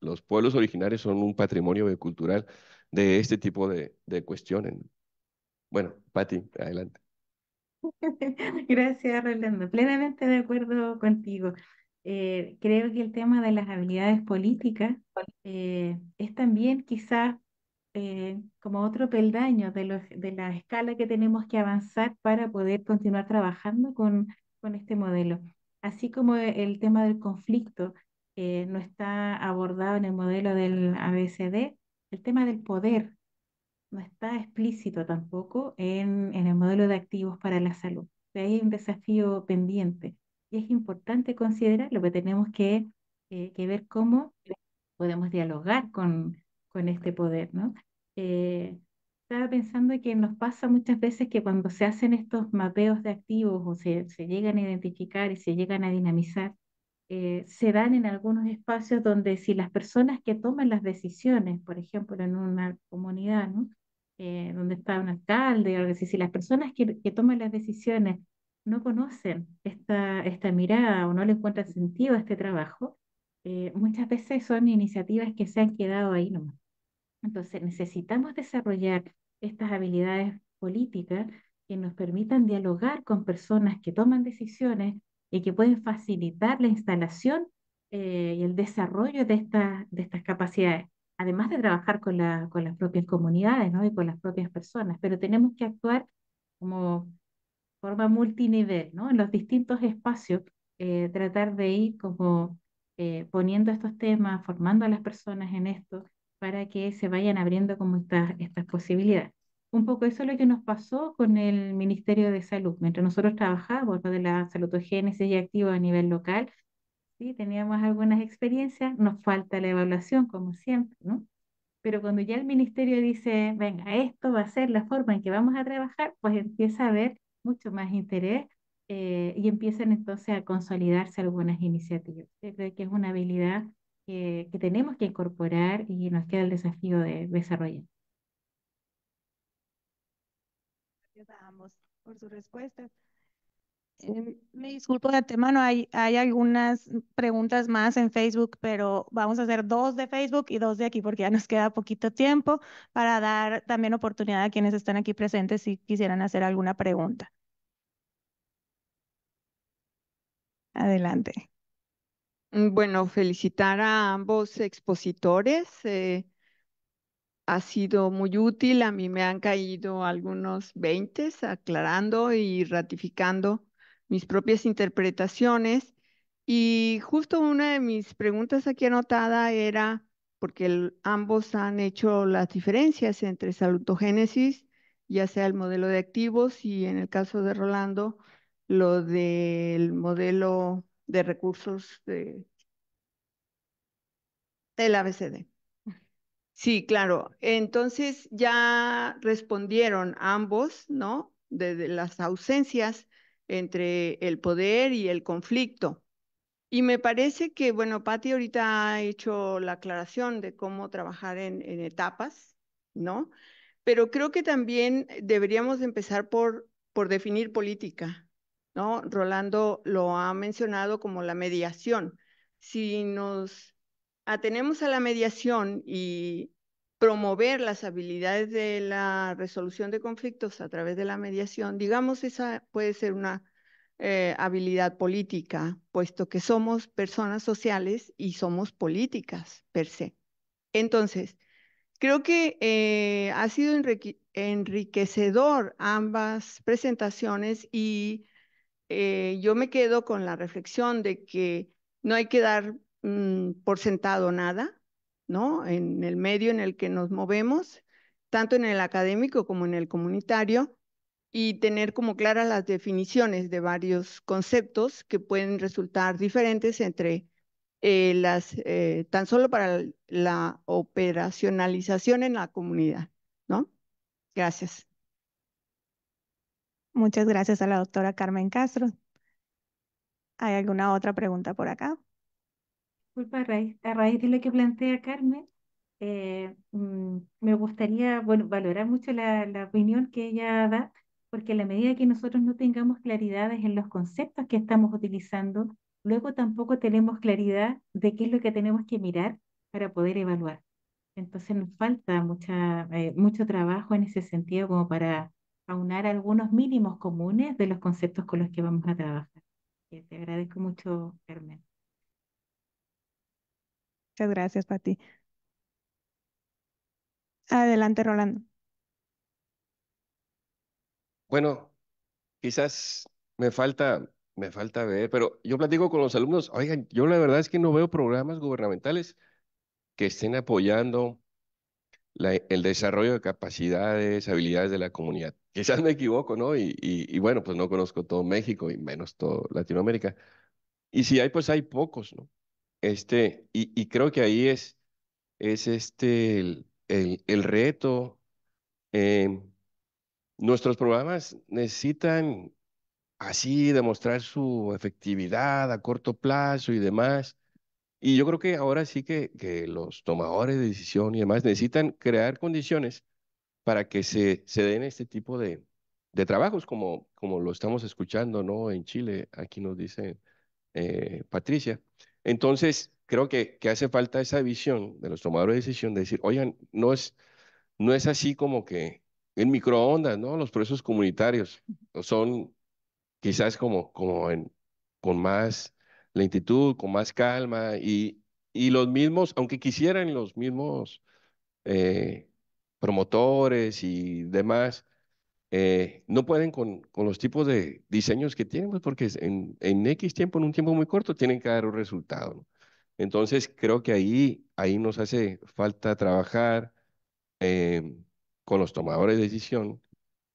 los pueblos originarios son un patrimonio cultural de este tipo de, de cuestiones. Bueno, Patti, adelante. <laughs> Gracias, Rolando. Plenamente de acuerdo contigo. Eh, creo que el tema de las habilidades políticas eh, es también quizás eh, como otro peldaño de, los, de la escala que tenemos que avanzar para poder continuar trabajando con, con este modelo. Así como el tema del conflicto no está abordado en el modelo del ABCD, el tema del poder no está explícito tampoco en, el modelo de activos para la salud. hay un desafío pendiente y es importante considerar lo que tenemos que, eh, ver cómo podemos dialogar con, con este poder, ¿no? Eh, estaba pensando que nos pasa muchas veces que cuando se hacen estos mapeos de activos o se, se llegan a identificar y se llegan a dinamizar, eh, se dan en algunos espacios donde si las personas que toman las decisiones, por ejemplo, en una comunidad, ¿no? Eh, donde está un alcalde, o así, si las personas que, que, toman las decisiones no conocen esta, esta mirada o no le encuentran sentido a este trabajo, eh, muchas veces son iniciativas que se han quedado ahí nomás. Entonces necesitamos desarrollar estas habilidades políticas que nos permitan dialogar con personas que toman decisiones, y que pueden facilitar la instalación eh, y el desarrollo de, esta, de estas capacidades, además de trabajar con, la, con las propias comunidades ¿no? y con las propias personas, pero tenemos que actuar como forma multinivel, ¿no? en los distintos espacios, eh, tratar de ir como eh, poniendo estos temas, formando a las personas en esto, para que se vayan abriendo como estas, estas posibilidades. Un poco eso es lo que nos pasó con el Ministerio de Salud. Mientras nosotros trabajábamos de la salutogénesis y activo a nivel local, sí, teníamos algunas experiencias, nos falta la evaluación, como siempre, ¿no? Pero cuando ya el ministerio dice, venga, esto va a ser la forma en que vamos a trabajar, pues empieza a haber mucho más interés eh, y empiezan entonces a consolidarse algunas iniciativas. Yo creo que es una habilidad que, que tenemos que incorporar y nos queda el desafío de desarrollar. Por sus respuestas. Eh, me disculpo de antemano, hay, hay algunas preguntas más en Facebook, pero vamos a hacer dos de Facebook y dos de aquí porque ya nos queda poquito tiempo para dar también oportunidad a quienes están aquí presentes si quisieran hacer alguna pregunta. Adelante. Mm, bueno, felicitar a ambos expositores. Eh, ha sido muy útil. A mí me han caído algunos 20 aclarando y ratificando mis propias interpretaciones. Y justo una de mis preguntas aquí anotada era, porque ambos han hecho las diferencias entre salutogénesis, ya sea el modelo de activos y en el caso de Rolando, lo del modelo de recursos de, del ABCD. Sí, claro. Entonces ya respondieron ambos, ¿no? De, las ausencias entre el poder y el conflicto. Y me parece que, bueno, Patti ahorita ha hecho la aclaración de cómo trabajar en, en etapas, ¿no? Pero creo que también deberíamos empezar por, por definir política, ¿no? Rolando lo ha mencionado como la mediación. Si nos atenemos a la mediación y promover las habilidades de la resolución de conflictos a través de la mediación, digamos, esa puede ser una eh, habilidad política, puesto que somos personas sociales y somos políticas per se. Entonces, creo que eh, ha sido enriquecedor ambas presentaciones y eh, yo me quedo con la reflexión de que no hay que dar mm, por sentado nada, ¿no? En el medio en el que nos movemos, tanto en el académico como en el comunitario, y tener como claras las definiciones de varios conceptos que pueden resultar diferentes entre eh, las, eh, tan solo para la operacionalización en la comunidad, ¿no? Gracias. Muchas gracias a la doctora Carmen Castro. ¿Hay alguna otra pregunta por acá? Disculpa, a raíz, de lo que plantea Carmen, eh, mm, me gustaría, bueno, valorar mucho la, la opinión que ella da, porque a la medida que nosotros no tengamos claridades en los conceptos que estamos utilizando, luego tampoco tenemos claridad de qué es lo que tenemos que mirar para poder evaluar. Entonces nos falta mucha, eh, mucho trabajo en ese sentido como para aunar algunos mínimos comunes de los conceptos con los que vamos a trabajar. Eh, te agradezco mucho, Carmen. Muchas gracias, Pati. Adelante, Rolando. Bueno, quizás me falta, me falta ver, pero yo platico con los alumnos, oigan, yo la verdad es que no veo programas gubernamentales que estén apoyando el desarrollo de capacidades, habilidades de la comunidad. <laughs> Quizás me equivoco, ¿no? Y, y, bueno, pues no conozco todo México y menos todo Latinoamérica. Y si hay, pues hay pocos, ¿no? Este, y, creo que ahí es, es este el, el, reto. Em, nuestros programas necesitan así demostrar su efectividad a corto plazo y demás. Y yo creo que ahora sí que, que los tomadores de decisión y demás necesitan crear condiciones para que se, se den este tipo de, de trabajos como, como lo estamos escuchando ¿no? en Chile, aquí nos dice eh, Patricia. Entonces, creo que, hace falta esa visión de los tomadores de decisión de decir, oigan, no es, no es así como que en microondas, ¿no? Los procesos comunitarios son quizás como, como en, con más lentitud, con más calma y, y los mismos, aunque quisieran los mismos eh, promotores y demás, eh, no pueden con, con, los tipos de diseños que tienen, pues porque en, en, X tiempo, en un tiempo muy corto, tienen que dar un resultado. Entonces, creo que ahí, ahí nos hace falta trabajar eh, con los tomadores de decisión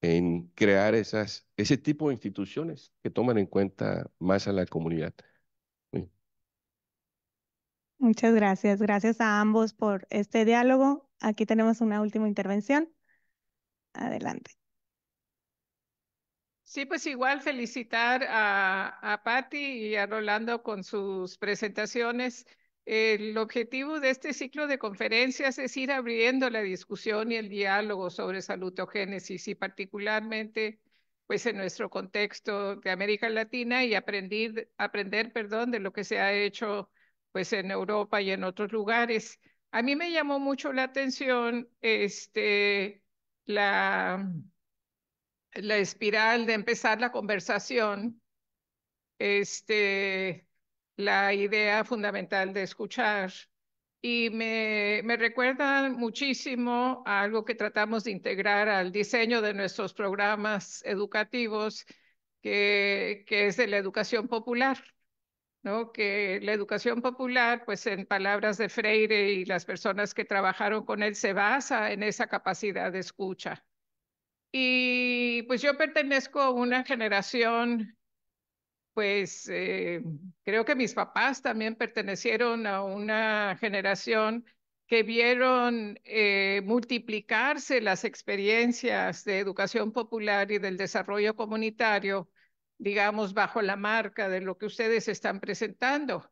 en crear esas, ese tipo de instituciones que toman en cuenta más a la comunidad. Muchas gracias. Gracias a ambos por este diálogo. Aquí tenemos una última intervención. Adelante. Sí, pues igual felicitar a, a Patti y a Rolando con sus presentaciones. El objetivo de este ciclo de conferencias es ir abriendo la discusión y el diálogo sobre salutogénesis y particularmente pues en nuestro contexto de América Latina y aprender, aprender perdón, de lo que se ha hecho pues en Europa y en otros lugares. A mí me llamó mucho la atención este, la, la espiral de empezar la conversación, este, la idea fundamental de escuchar. Y me, me recuerda muchísimo a algo que tratamos de integrar al diseño de nuestros programas educativos, que, que es de la educación popular. ¿no? Que la educación popular, pues en palabras de Freire y las personas que trabajaron con él, se basa en esa capacidad de escucha. Y pues yo pertenezco a una generación, pues eh, creo que mis papás también pertenecieron a una generación que vieron eh, multiplicarse las experiencias de educación popular y del desarrollo comunitario, digamos, bajo la marca de lo que ustedes están presentando.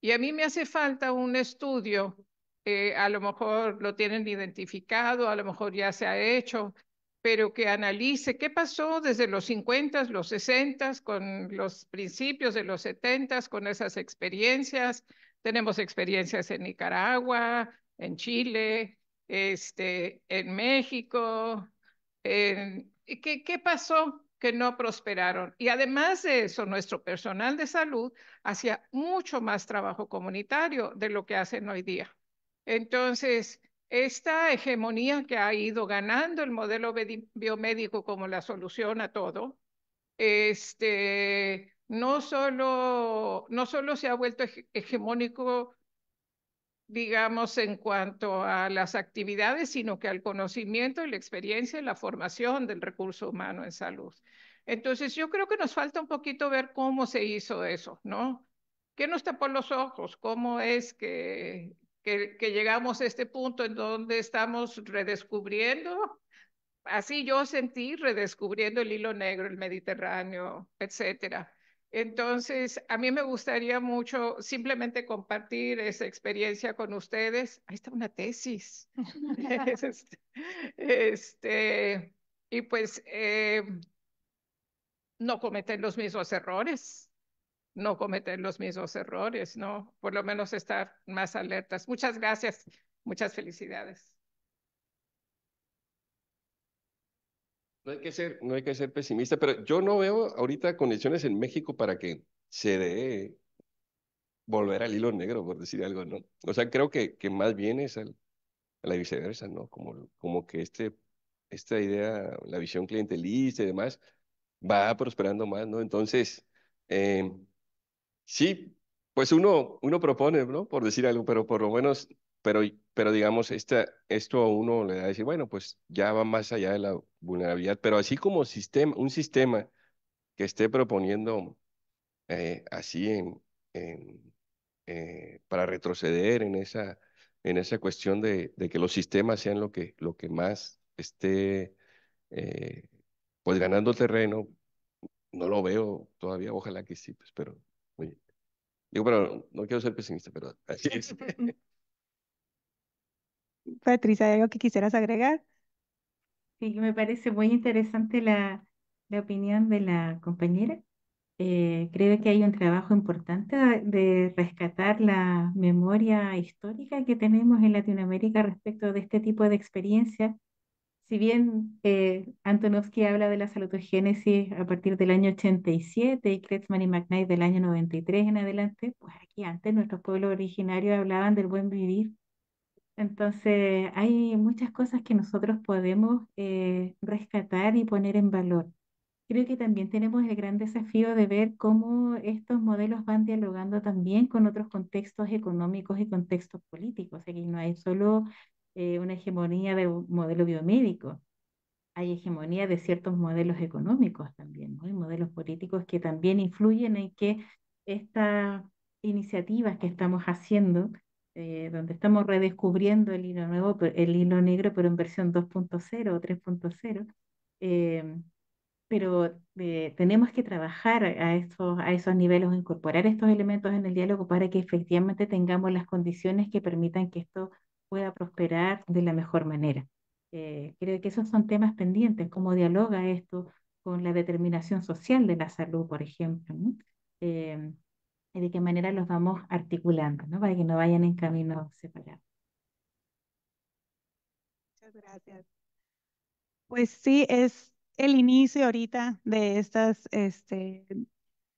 Y a mí me hace falta un estudio, eh, a lo mejor lo tienen identificado, a lo mejor ya se ha hecho, pero que analice qué pasó desde los 50, los 60, con los principios de los 70, con esas experiencias. Tenemos experiencias en Nicaragua, en Chile, este, en México. En, ¿qué, ¿Qué pasó? que no prosperaron. Y además de eso, nuestro personal de salud hacía mucho más trabajo comunitario de lo que hacen hoy día. Entonces, esta hegemonía que ha ido ganando el modelo biomédico como la solución a todo, este, no solo, no solo se ha vuelto hegemónico, digamos, en cuanto a las actividades, sino que al conocimiento y la experiencia y la formación del recurso humano en salud. Entonces, yo creo que nos falta un poquito ver cómo se hizo eso, ¿no? ¿Qué nos tapó los ojos? ¿Cómo es que que, llegamos a este punto en donde estamos redescubriendo, así yo sentí, redescubriendo el hilo negro, el Mediterráneo, etcétera. Entonces, a mí me gustaría mucho simplemente compartir esa experiencia con ustedes. Ahí está una tesis. <laughs> <laughs> este, este, y pues eh, no cometer los mismos errores no cometer los mismos errores, ¿no? Por lo menos estar más alertas. Muchas gracias, muchas felicidades. No hay que ser, no hay que ser pesimista, pero yo no veo ahorita condiciones en México para que se dé volver al hilo negro, por decir algo, ¿no? O sea, creo que, que más bien es a la viceversa, ¿no? Como, como que este, esta idea, la visión clientelista y demás, va prosperando más, ¿no? Entonces, eh, Sí, pues uno, uno propone, ¿no? Por decir algo, pero por lo menos, pero, pero digamos, esta, esto a uno le da a decir, bueno, pues ya va más allá de la vulnerabilidad, pero así como sistema, un sistema que esté proponiendo eh, así eh, para retroceder en esa, en esa cuestión de, de, que los sistemas sean lo que, lo que más esté eh, pues ganando terreno, no lo veo todavía, ojalá que sí, pues, pero Digo, pero no quiero ser pesimista, pero <laughs> así es. <laughs> Patricia, ¿hay algo que quisieras agregar? Sí, me parece muy interesante la, la opinión de la compañera. Eh, creo que hay un trabajo importante de rescatar la memoria histórica que tenemos en Latinoamérica respecto de este tipo de experiencias si bien eh, Antonovsky habla de la salutogénesis a partir del año 87 y Kretzmann y McKnight del año 93 en adelante, pues aquí antes nuestros pueblos originarios hablaban del buen vivir. Entonces hay muchas cosas que nosotros podemos eh, rescatar y poner en valor. Creo que también tenemos el gran desafío de ver cómo estos modelos van dialogando también con otros contextos económicos y contextos políticos. Aquí no hay solo eh, una hegemonía del modelo biomédico. Hay hegemonía de ciertos modelos económicos también, ¿no? Modelos políticos que también influyen en que estas iniciativas que estamos haciendo, eh, donde estamos redescubriendo el hilo nuevo, el hilo negro, pero en versión 2.0 o 3.0, eh, pero tenemos que trabajar a esos, a esos niveles, incorporar estos elementos en el diálogo para que efectivamente tengamos las condiciones que permitan que esto pueda prosperar de la mejor manera. Eh, creo que esos son temas pendientes, cómo dialoga esto con la determinación social de la salud, por ejemplo, eh, y de qué manera los vamos articulando, ¿no? para que no vayan en caminos separados. Muchas gracias. Pues sí, es el inicio ahorita de estas este,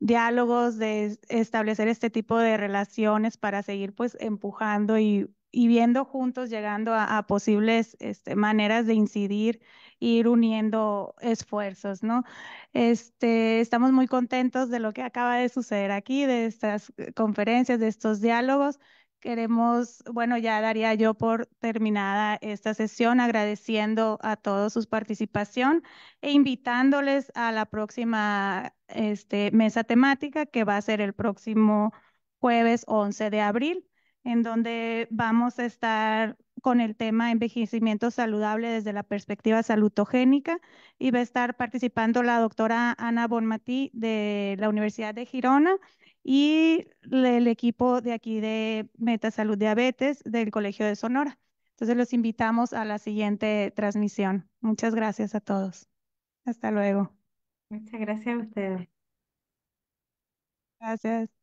diálogos, de establecer este tipo de relaciones para seguir pues empujando y y viendo juntos, llegando a, posibles este, maneras de incidir, ir uniendo esfuerzos, ¿no? Este, estamos muy contentos de lo que acaba de suceder aquí, de estas eh, conferencias, de estos diálogos. Queremos, bueno, ya daría yo por terminada esta sesión agradeciendo a todos su participación e invitándoles a la próxima este, mesa temática que va a ser el próximo jueves 11 de abril. En donde vamos a estar con el tema envejecimiento saludable desde la perspectiva salutogénica y va a estar participando la doctora Ana Bonmatí de la Universidad de Girona y el equipo de aquí de Metasalud Diabetes del Colegio de Sonora. Entonces los invitamos a la siguiente transmisión. Muchas gracias a todos. Hasta luego. Muchas gracias a ustedes. Gracias.